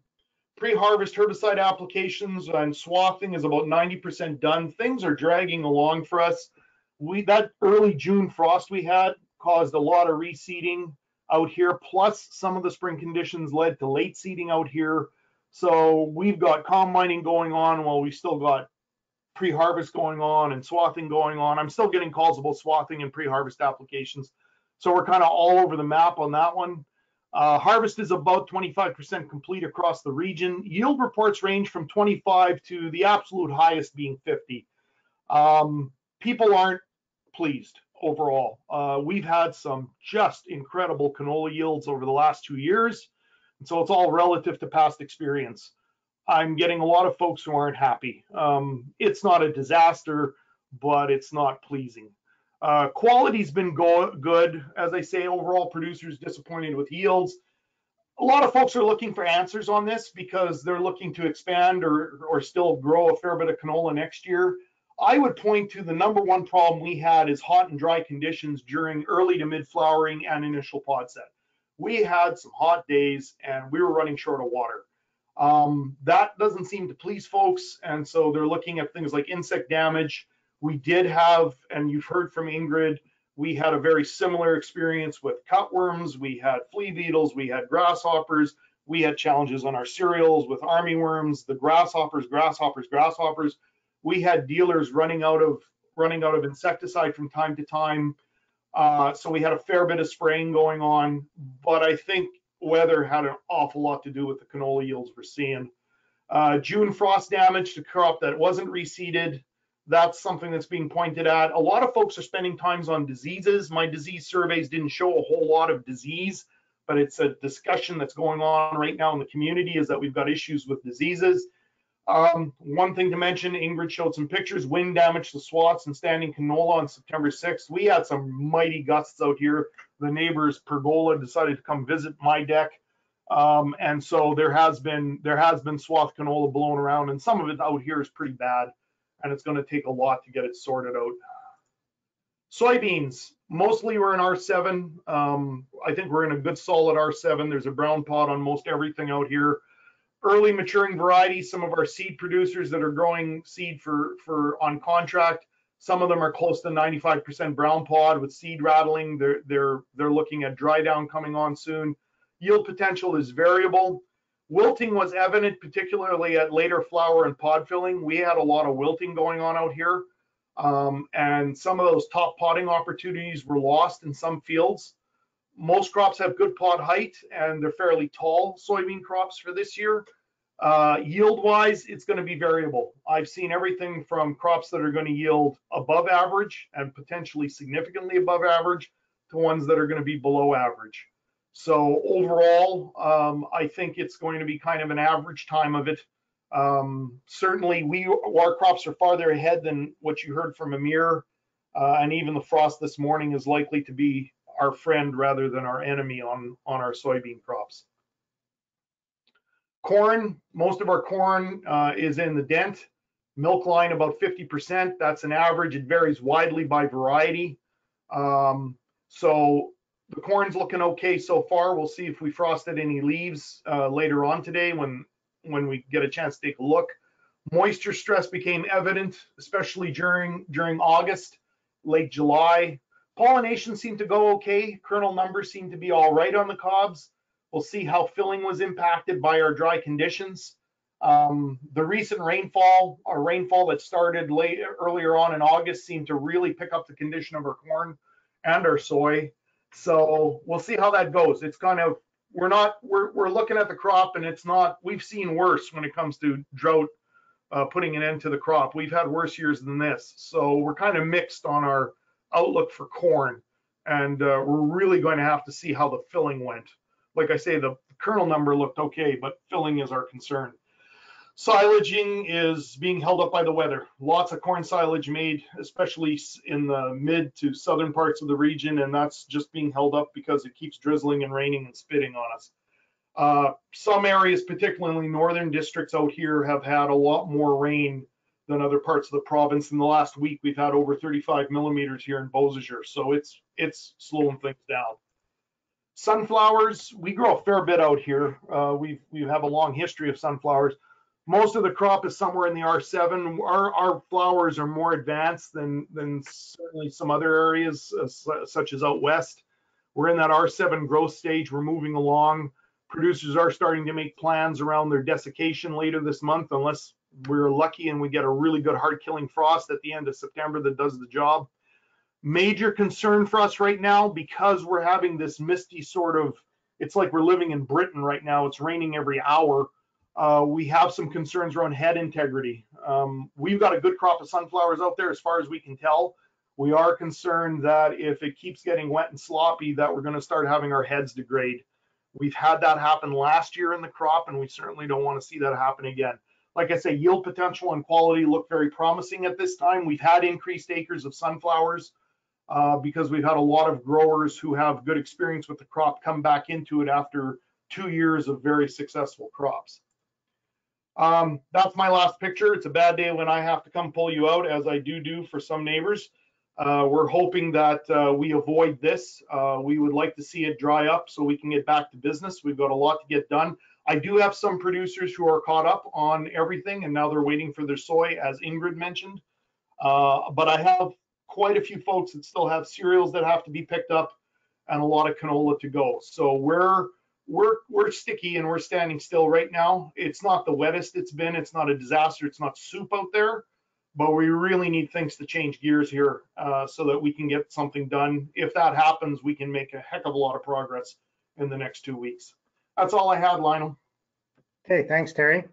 Pre-harvest herbicide applications and swathing is about 90% done. Things are dragging along for us. We that early June frost we had caused a lot of reseeding out here. Plus, some of the spring conditions led to late seeding out here. So we've got combining going on while we still got pre-harvest going on and swathing going on. I'm still getting calls about swathing and pre-harvest applications. So we're kind of all over the map on that one. Uh, harvest is about 25% complete across the region. Yield reports range from 25 to the absolute highest being 50. Um, people aren't pleased overall. Uh, we've had some just incredible canola yields over the last two years. And so it's all relative to past experience. I'm getting a lot of folks who aren't happy. Um, it's not a disaster, but it's not pleasing. Uh, quality's been go good. As I say, overall producers disappointed with yields. A lot of folks are looking for answers on this because they're looking to expand or, or still grow a fair bit of canola next year. I would point to the number one problem we had is hot and dry conditions during early to mid flowering and initial pod set. We had some hot days and we were running short of water. Um, that doesn't seem to please folks. And so they're looking at things like insect damage, we did have, and you've heard from Ingrid, we had a very similar experience with cutworms. We had flea beetles, we had grasshoppers, we had challenges on our cereals with armyworms, the grasshoppers, grasshoppers, grasshoppers. We had dealers running out of running out of insecticide from time to time. Uh, so we had a fair bit of spraying going on, but I think weather had an awful lot to do with the canola yields we're seeing. Uh, June frost damage to crop that wasn't reseeded that's something that's being pointed at. A lot of folks are spending times on diseases. My disease surveys didn't show a whole lot of disease, but it's a discussion that's going on right now in the community is that we've got issues with diseases. Um, one thing to mention, Ingrid showed some pictures, wind damage to swaths and standing canola on September 6th. We had some mighty gusts out here. The neighbor's pergola decided to come visit my deck. Um, and so there has been there has been swath canola blown around and some of it out here is pretty bad and it's going to take a lot to get it sorted out. Soybeans, mostly we're in R7. Um, I think we're in a good solid R7. There's a brown pod on most everything out here. Early maturing varieties, some of our seed producers that are growing seed for, for on contract, some of them are close to 95% brown pod with seed rattling. They're, they're, they're looking at dry down coming on soon. Yield potential is variable. Wilting was evident, particularly at later flower and pod filling. We had a lot of wilting going on out here. Um, and some of those top potting opportunities were lost in some fields. Most crops have good pod height and they're fairly tall soybean crops for this year. Uh, yield wise, it's going to be variable. I've seen everything from crops that are going to yield above average and potentially significantly above average to ones that are going to be below average. So overall, um, I think it's going to be kind of an average time of it. Um, certainly, we our crops are farther ahead than what you heard from Amir, uh, and even the frost this morning is likely to be our friend rather than our enemy on on our soybean crops. Corn, most of our corn uh, is in the dent. Milk line about 50%. That's an average. It varies widely by variety. Um, so the corn's looking okay so far. We'll see if we frosted any leaves uh, later on today when when we get a chance to take a look. Moisture stress became evident, especially during during August, late July. Pollination seemed to go okay. Kernel numbers seem to be all right on the cobs. We'll see how filling was impacted by our dry conditions. Um, the recent rainfall, our rainfall that started late earlier on in August, seemed to really pick up the condition of our corn and our soy. So we'll see how that goes. It's kind of we're not we're we're looking at the crop and it's not we've seen worse when it comes to drought uh, putting an end to the crop. We've had worse years than this. So we're kind of mixed on our outlook for corn and uh, we're really going to have to see how the filling went. Like I say, the kernel number looked okay, but filling is our concern. Silaging is being held up by the weather. Lots of corn silage made, especially in the mid to southern parts of the region, and that's just being held up because it keeps drizzling and raining and spitting on us. Uh, some areas, particularly northern districts out here, have had a lot more rain than other parts of the province. In the last week, we've had over 35 millimeters here in Beausejour, so it's it's slowing things down. Sunflowers, we grow a fair bit out here. Uh, we we have a long history of sunflowers. Most of the crop is somewhere in the R7. Our our flowers are more advanced than than certainly some other areas, uh, such as out west. We're in that R7 growth stage. We're moving along. Producers are starting to make plans around their desiccation later this month, unless we're lucky and we get a really good hard killing frost at the end of September that does the job. Major concern for us right now because we're having this misty sort of, it's like we're living in Britain right now. It's raining every hour. Uh, we have some concerns around head integrity. Um, we've got a good crop of sunflowers out there as far as we can tell. We are concerned that if it keeps getting wet and sloppy, that we're going to start having our heads degrade. We've had that happen last year in the crop, and we certainly don't want to see that happen again like I say, yield potential and quality look very promising at this time. We've had increased acres of sunflowers uh, because we've had a lot of growers who have good experience with the crop come back into it after two years of very successful crops. Um, that's my last picture. It's a bad day when I have to come pull you out, as I do do for some neighbors. Uh, we're hoping that uh, we avoid this. Uh, we would like to see it dry up so we can get back to business. We've got a lot to get done. I do have some producers who are caught up on everything and now they're waiting for their soy, as Ingrid mentioned. Uh, but I have quite a few folks that still have cereals that have to be picked up and a lot of canola to go. So we're we're we're sticky and we're standing still right now. It's not the wettest it's been. It's not a disaster. It's not soup out there, but we really need things to change gears here uh, so that we can get something done. If that happens, we can make a heck of a lot of progress in the next two weeks. That's all I had, Lionel. Okay, thanks, Terry.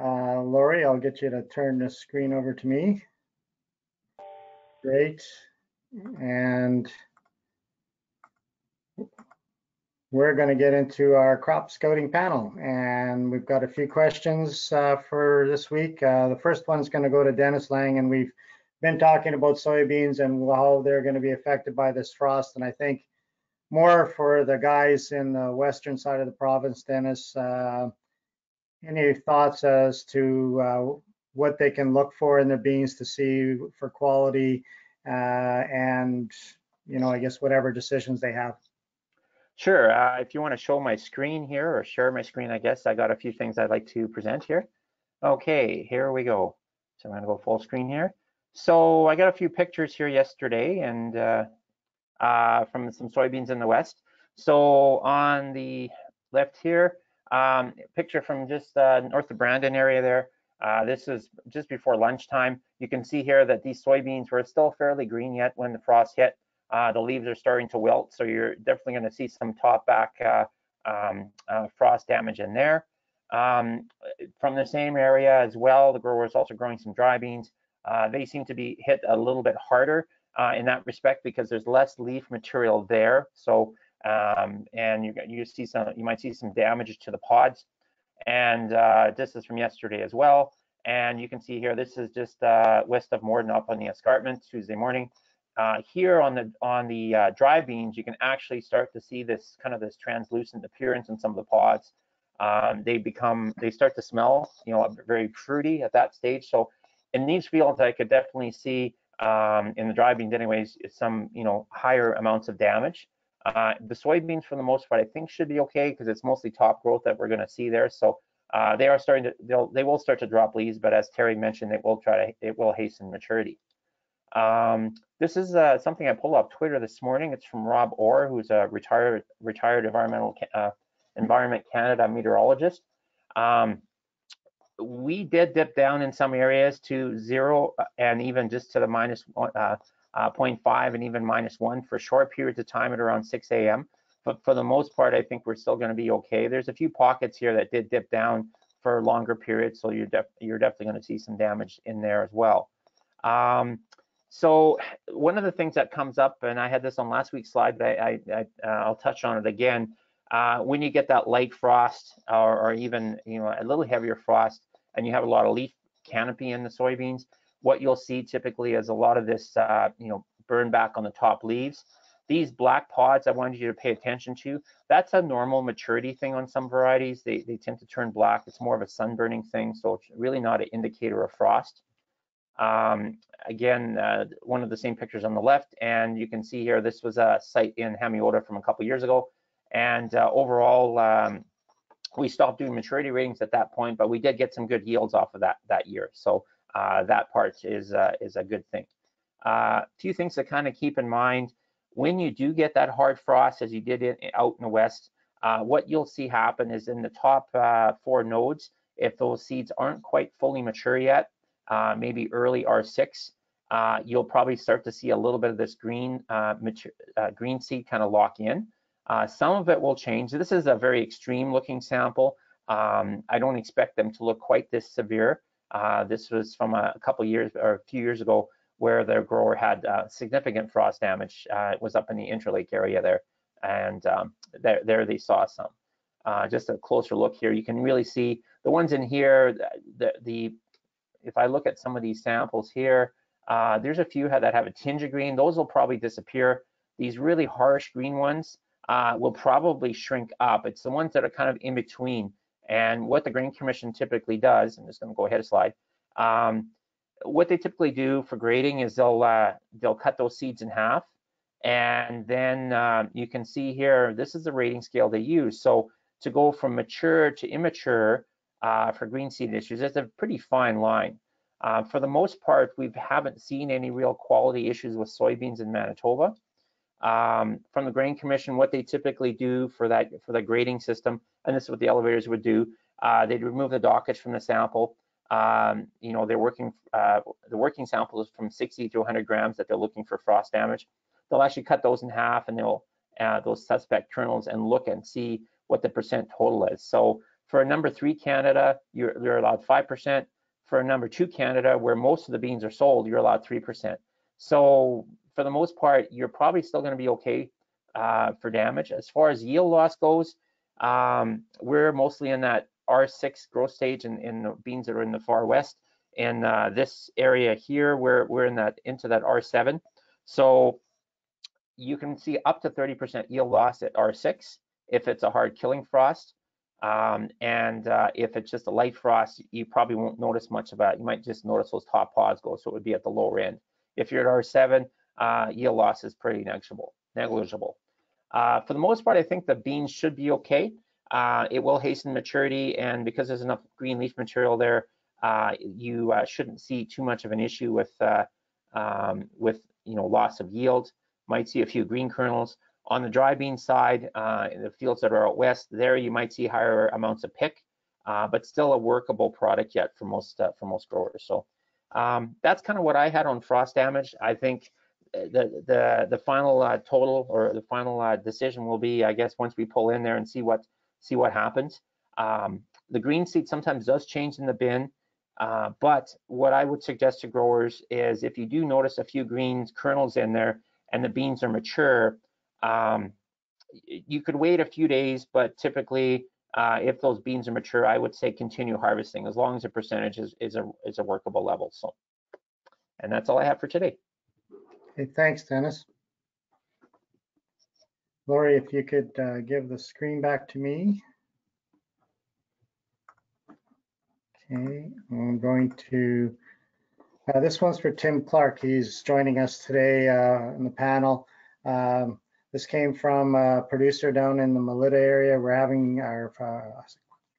Uh, Lori, I'll get you to turn the screen over to me. Great. And we're going to get into our crop scouting panel, and we've got a few questions uh, for this week. Uh, the first one's going to go to Dennis Lange, and we've been talking about soybeans and how they're going to be affected by this frost. And I think more for the guys in the western side of the province, Dennis. Uh, any thoughts as to uh, what they can look for in their beans to see for quality uh, and, you know, I guess whatever decisions they have? Sure. Uh, if you want to show my screen here or share my screen, I guess I got a few things I'd like to present here. Okay, here we go. So I'm going to go full screen here. So I got a few pictures here yesterday and uh, uh, from some soybeans in the west. So on the left here, um, picture from just uh, north of Brandon area there. Uh, this is just before lunchtime. You can see here that these soybeans were still fairly green yet when the frost hit. Uh, the leaves are starting to wilt, so you're definitely going to see some top back uh, um, uh, frost damage in there. Um, from the same area as well, the grower is also growing some dry beans. Uh, they seem to be hit a little bit harder uh, in that respect because there's less leaf material there. So um, and you you see some you might see some damage to the pods. And this is from yesterday as well. And you can see here this is just west of Morden up on the escarpment Tuesday morning. Uh, here on the on the uh, dry beans, you can actually start to see this kind of this translucent appearance in some of the pods. Um, they become they start to smell, you know, very fruity at that stage. So in these fields, I could definitely see um, in the dry beans, anyways, some you know higher amounts of damage. Uh, the soybeans, for the most part, I think should be okay because it's mostly top growth that we're going to see there. So uh, they are starting to they'll they will start to drop leaves, but as Terry mentioned, it will try to it will hasten maturity. Um, this is uh, something I pulled off Twitter this morning. It's from Rob Orr, who's a retired retired environmental uh, Environment Canada meteorologist. Um, we did dip down in some areas to zero uh, and even just to the minus uh, uh, 0.5 and even minus one for short periods of time at around 6 a.m. But for the most part, I think we're still going to be okay. There's a few pockets here that did dip down for longer periods, so you're, def you're definitely going to see some damage in there as well. Um, so one of the things that comes up, and I had this on last week's slide, but I, will touch on it again. Uh, when you get that light frost or, or even you know a little heavier frost, and you have a lot of leaf canopy in the soybeans, what you'll see typically is a lot of this uh, you know burn back on the top leaves. These black pods I wanted you to pay attention to, that's a normal maturity thing on some varieties. They, they tend to turn black. It's more of a sunburning thing, so it's really not an indicator of frost. Um, again, uh, one of the same pictures on the left, and you can see here, this was a site in Hamiota from a couple years ago. And uh, overall, um, we stopped doing maturity ratings at that point, but we did get some good yields off of that that year. So uh, that part is uh, is a good thing. A uh, few things to kind of keep in mind when you do get that hard frost, as you did it out in the west. Uh, what you'll see happen is in the top four nodes, if those seeds aren't quite fully mature yet, uh, maybe early R6, uh, you'll probably start to see a little bit of this green uh, mature, uh, green seed kind of lock in. Uh, some of it will change. This is a very extreme looking sample. Um, I don't expect them to look quite this severe. Uh, this was from a, couple years or a few years ago where the grower had significant frost damage. it was up in the Interlake area there, and um, there, there they saw some. just a closer look here, you can really see the ones in here, the, the if I look at some of these samples here, uh, there's a few that have a tinge of green. Those will probably disappear. These really harsh green ones uh, will probably shrink up. It's the ones that are kind of in between. And what the Grain Commission typically does, I'm just going to go ahead a slide. Um, what they typically do for grading is they'll uh, they'll cut those seeds in half, and then uh, you can see here this is the rating scale they use. So to go from mature to immature, uh, for green seed issues. It's a pretty fine line. Uh, for the most part, we haven't seen any real quality issues with soybeans in Manitoba. Um, from the Grain Commission, what they typically do for that for the grading system, and this is what the elevators would do, uh, they'd remove the dockage from the sample. Um, you know, they're working uh, the working sample is from 60 to 100 grams that they're looking for frost damage. They'll actually cut those in half, and they'll those suspect kernels and look and see what the percent total is. So for a number three Canada, you're, you're allowed 5%. For a number two Canada, where most of the beans are sold, you're allowed 3%. So for the most part, you're probably still going to be okay uh, for damage. As far as yield loss goes, um, we're mostly in that R6 growth stage in, in the beans that are in the far west. And uh, this area here, we're, we're in that into that R7. So you can see up to 30% yield loss at R6 if it's a hard killing frost. Um, and uh, if it's just a light frost, you probably won't notice much of that. You might just notice those top pods go, so it would be at the lower end. If you're at R7, uh, yield loss is pretty negligible. negligible. Uh, for the most part, I think the beans should be okay. Uh, it will hasten maturity, and because there's enough green leaf material there, uh, you uh, shouldn't see too much of an issue with um, with you know loss of yield. Might see a few green kernels. On the dry bean side, uh, in the fields that are out west, there you might see higher amounts of pick, uh, but still a workable product yet for most uh, for most growers. So um, that's kind of what I had on frost damage. I think the the the final uh, total or the final uh, decision will be, I guess, once we pull in there and see what see what happens. Um, the green seed sometimes does change in the bin. Uh, but what I would suggest to growers is if you do notice a few green kernels in there and the beans are mature, um, you could wait a few days, but typically, uh, if those beans are mature, I would say continue harvesting as long as the percentage is, is, a, is a workable level. So, and that's all I have for today. Okay, thanks, Dennis. Lori, if you could uh, give the screen back to me. Okay, I'm going to, uh, this one's for Tim Clark. He's joining us today uh, in the panel. Um, this came from a producer down in the Melita area. We're having our, uh,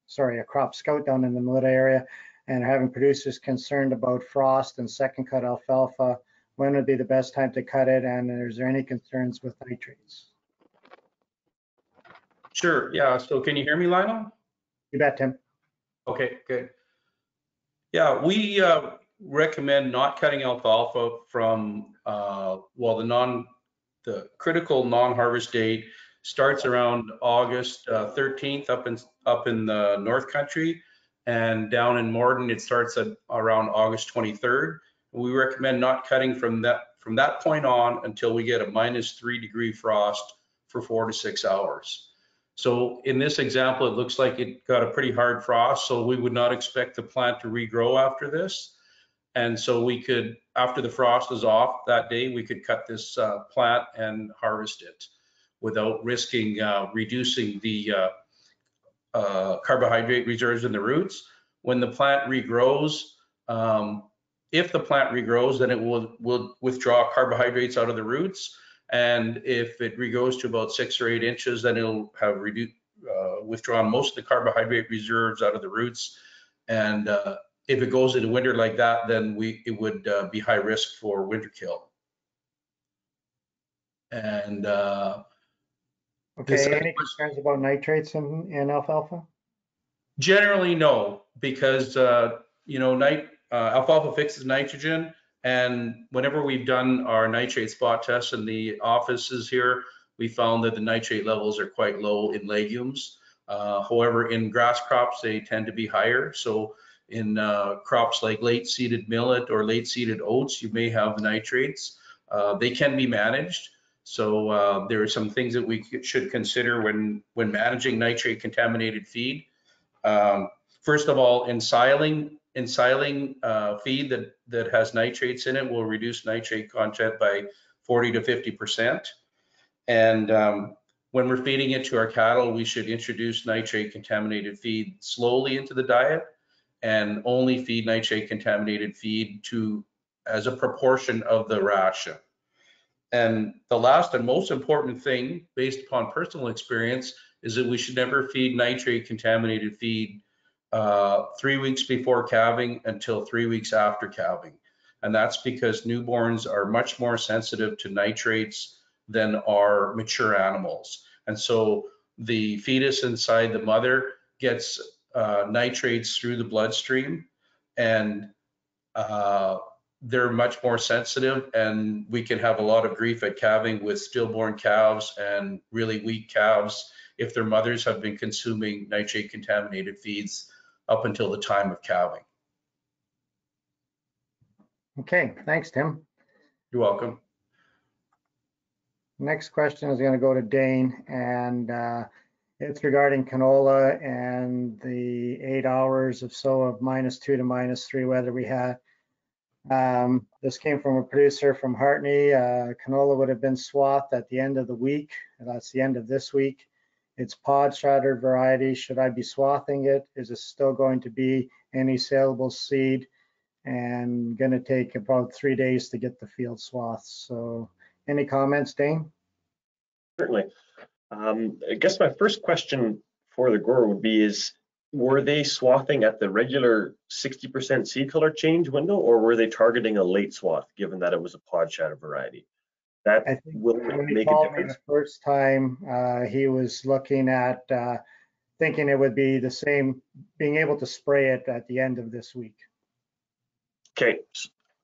sorry, a crop scout down in the Melita area and having producers concerned about frost and second cut alfalfa. When would be the best time to cut it? And is there any concerns with nitrates? Sure, yeah. So can you hear me, Lionel? You bet, Tim. Okay, good. Yeah, we uh, recommend not cutting alfalfa from, uh, well, the non the critical non-harvest date starts around August uh, 13th up in up in the North Country, and down in Morden it starts at around August 23rd. We recommend not cutting from that from that point on until we get a minus three degree frost for four to six hours. So in this example, it looks like it got a pretty hard frost, so we would not expect the plant to regrow after this. And so we could, after the frost is off that day, we could cut this uh, plant and harvest it without risking uh, reducing the uh, uh, carbohydrate reserves in the roots. When the plant regrows, um, if the plant regrows, then it will, will withdraw carbohydrates out of the roots. And if it regrows to about six or eight inches, then it'll have reduced, uh, withdrawn most of the carbohydrate reserves out of the roots. And uh, if it goes into winter like that, then we it would uh, be high risk for winter kill. And uh, Okay, any concerns about nitrates in, in alfalfa? generally, no, because uh, you know, nit uh, alfalfa fixes nitrogen, and whenever we've done our nitrate spot tests in the offices here, we found that the nitrate levels are quite low in legumes. Uh, however, in grass crops, they tend to be higher. So in uh, crops like late seeded millet or late seeded oats, you may have nitrates. Uh, they can be managed. So uh, there are some things that we should consider when, when managing nitrate contaminated feed. Um, first of all, ensiling, ensiling uh, feed that, that has nitrates in it will reduce nitrate content by 40 to 50%. And um, when we're feeding it to our cattle, we should introduce nitrate contaminated feed slowly into the diet and only feed nitrate contaminated feed to as a proportion of the ration. And the last and most important thing, based upon personal experience, is that we should never feed nitrate contaminated feed uh, three weeks before calving until three weeks after calving. And that's because newborns are much more sensitive to nitrates than are mature animals. And so the fetus inside the mother gets uh, nitrates through the bloodstream and uh, they're much more sensitive and we can have a lot of grief at calving with stillborn calves and really weak calves if their mothers have been consuming nitrate contaminated feeds up until the time of calving. Okay, thanks, Tim. You're welcome. Next question is going to go to Dane, and uh, it's regarding canola and the eight hours of so of minus two to minus three weather we had. Um, this came from a producer from Hartney. Uh, canola would have been swathed at the end of the week. That's the end of this week. It's pod shatter variety. Should I be swathing it? Is it still going to be any saleable seed? And going to take about three days to get the field swaths. So any comments, Dane? Certainly. Um, I guess my first question for the grower would be is, were they swathing at the regular 60% seed color change window or were they targeting a late swath given that it was a pod shatter variety? That I think will make a difference. the first time, uh, he was looking at, uh, thinking it would be the same, being able to spray it at the end of this week. Okay,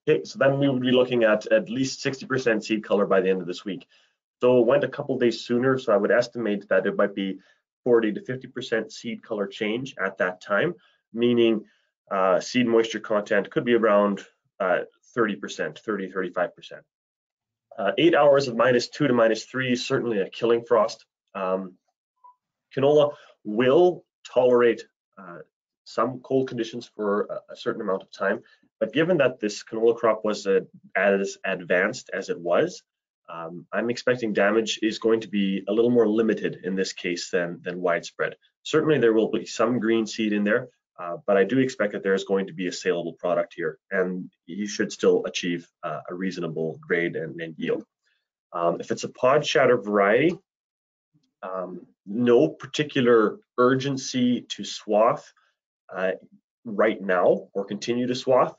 okay, so then we would be looking at at least 60% seed color by the end of this week. So it went a couple days sooner, so I would estimate that it might be 40 to 50% seed color change at that time, meaning uh, seed moisture content could be around uh, 30%, 30, 35%. Uh, eight hours of minus two to minus three certainly a killing frost. Um, canola will tolerate uh, some cold conditions for a, a certain amount of time, but given that this canola crop was uh, as advanced as it was, um, I'm expecting damage is going to be a little more limited in this case than, than widespread. Certainly there will be some green seed in there, uh, but I do expect that there's going to be a saleable product here and you should still achieve uh, a reasonable grade and, and yield. Um, if it's a pod shatter variety, um, no particular urgency to swath uh, right now or continue to swath.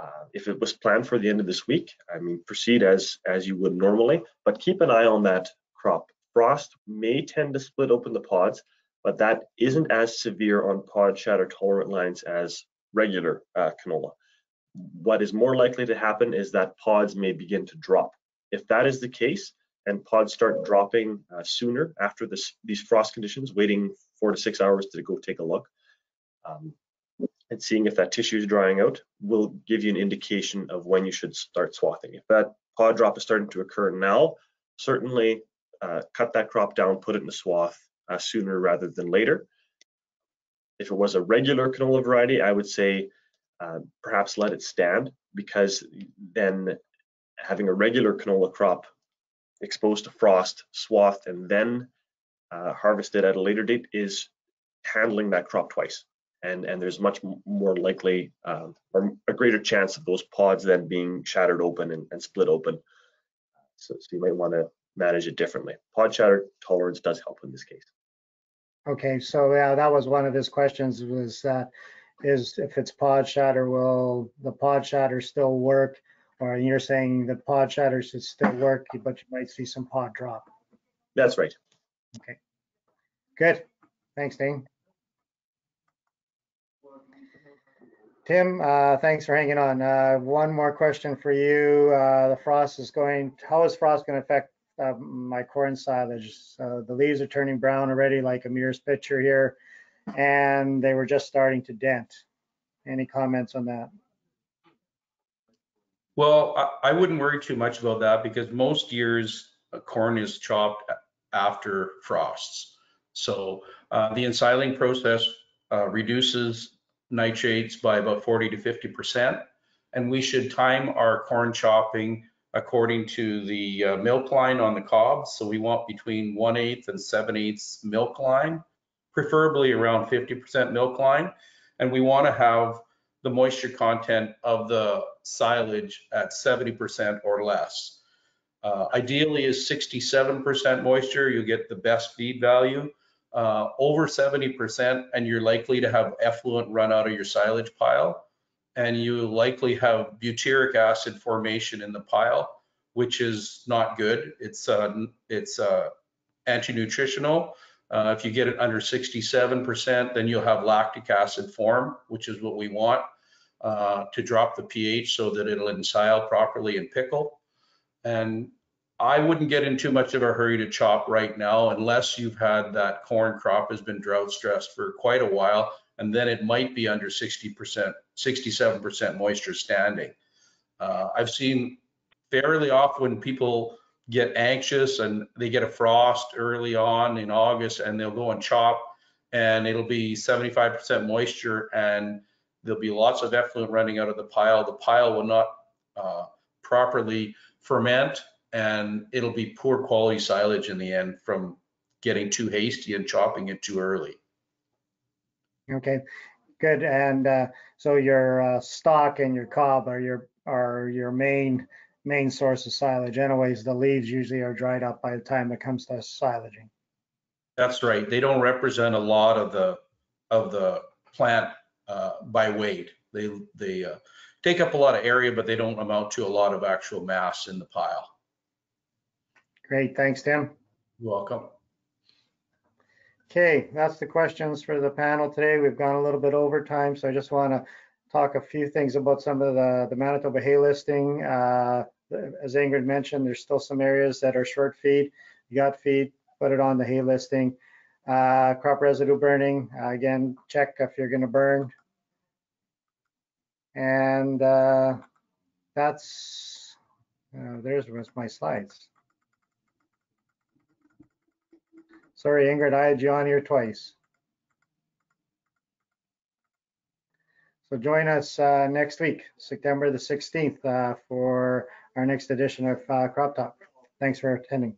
Uh, if it was planned for the end of this week, I mean, proceed as as you would normally, but keep an eye on that crop. Frost may tend to split open the pods, but that isn't as severe on pod shatter tolerant lines as regular uh, canola. What is more likely to happen is that pods may begin to drop. If that is the case, and pods start dropping uh, sooner after this, these frost conditions, waiting four to six hours to go take a look, um, and seeing if that tissue is drying out will give you an indication of when you should start swathing. If that pod drop is starting to occur now, certainly uh, cut that crop down, put it in a swath uh, sooner rather than later. If it was a regular canola variety, I would say uh, perhaps let it stand because then having a regular canola crop exposed to frost, swathed, and then uh, harvested at a later date is handling that crop twice. And, and there's much more likely um, or a greater chance of those pods then being shattered open and, and split open. So, so you might want to manage it differently. Pod shatter tolerance does help in this case. Okay, so yeah, that was one of his questions was is if it's pod shatter, will the pod shatter still work? Or you're saying the pod shatter should still work, but you might see some pod drop. That's right. Okay. Good. Thanks, Dane. Tim, uh, thanks for hanging on. Uh, one more question for you. Uh, the frost is going, how is frost going to affect uh, my corn silage? The leaves are turning brown already, like Amir's picture here, and they were just starting to dent. Any comments on that? Well, I, I wouldn't worry too much about that because most years uh, corn is chopped after frosts. So uh, the ensiling process reduces nitrates by about 40 to 50 percent, and we should time our corn chopping according to the uh, milk line on the cob. So we want between 1 8th and 7 eighths milk line, preferably around 50 percent milk line, and we want to have the moisture content of the silage at 70% or less. Uh, ideally is 67% moisture, you get the best feed value. Uh, over 70% and you're likely to have effluent run out of your silage pile. And you likely have butyric acid formation in the pile, which is not good. It's, uh, it's uh, anti-nutritional. Uh, if you get it under 67%, then you'll have lactic acid form, which is what we want uh, to drop the pH so that it'll ensile properly and pickle. And I wouldn't get in too much of a hurry to chop right now unless you've had that corn crop has been drought stressed for quite a while, and then it might be under 60%, 67% moisture standing. Uh, I've seen fairly often people get anxious and they get a frost early on in August and they'll go and chop and it'll be 75% moisture and there'll be lots of effluent running out of the pile. The pile will not uh, properly ferment and it'll be poor quality silage in the end from getting too hasty and chopping it too early. Okay, good. And uh, so your uh, stalk and your cob are your are your main main source of silage. Anyways, the leaves usually are dried up by the time it comes to silaging. That's right. They don't represent a lot of the of the plant uh, by weight. They they uh, take up a lot of area, but they don't amount to a lot of actual mass in the pile. Great, thanks, Tim. You're welcome. Okay, that's the questions for the panel today. We've gone a little bit over time, so I just want to talk a few things about some of the, the Manitoba hay listing. Uh, as Ingrid mentioned, there's still some areas that are short feed. You got feed, put it on the hay listing. Uh, crop residue burning, uh, again, check if you're going to burn. And uh, that's, uh, there's my slides. Sorry, Ingrid, I had you on here twice. So join us uh, next week, September the 16th, uh, for our next edition of uh, Crop Talk. Thanks for attending.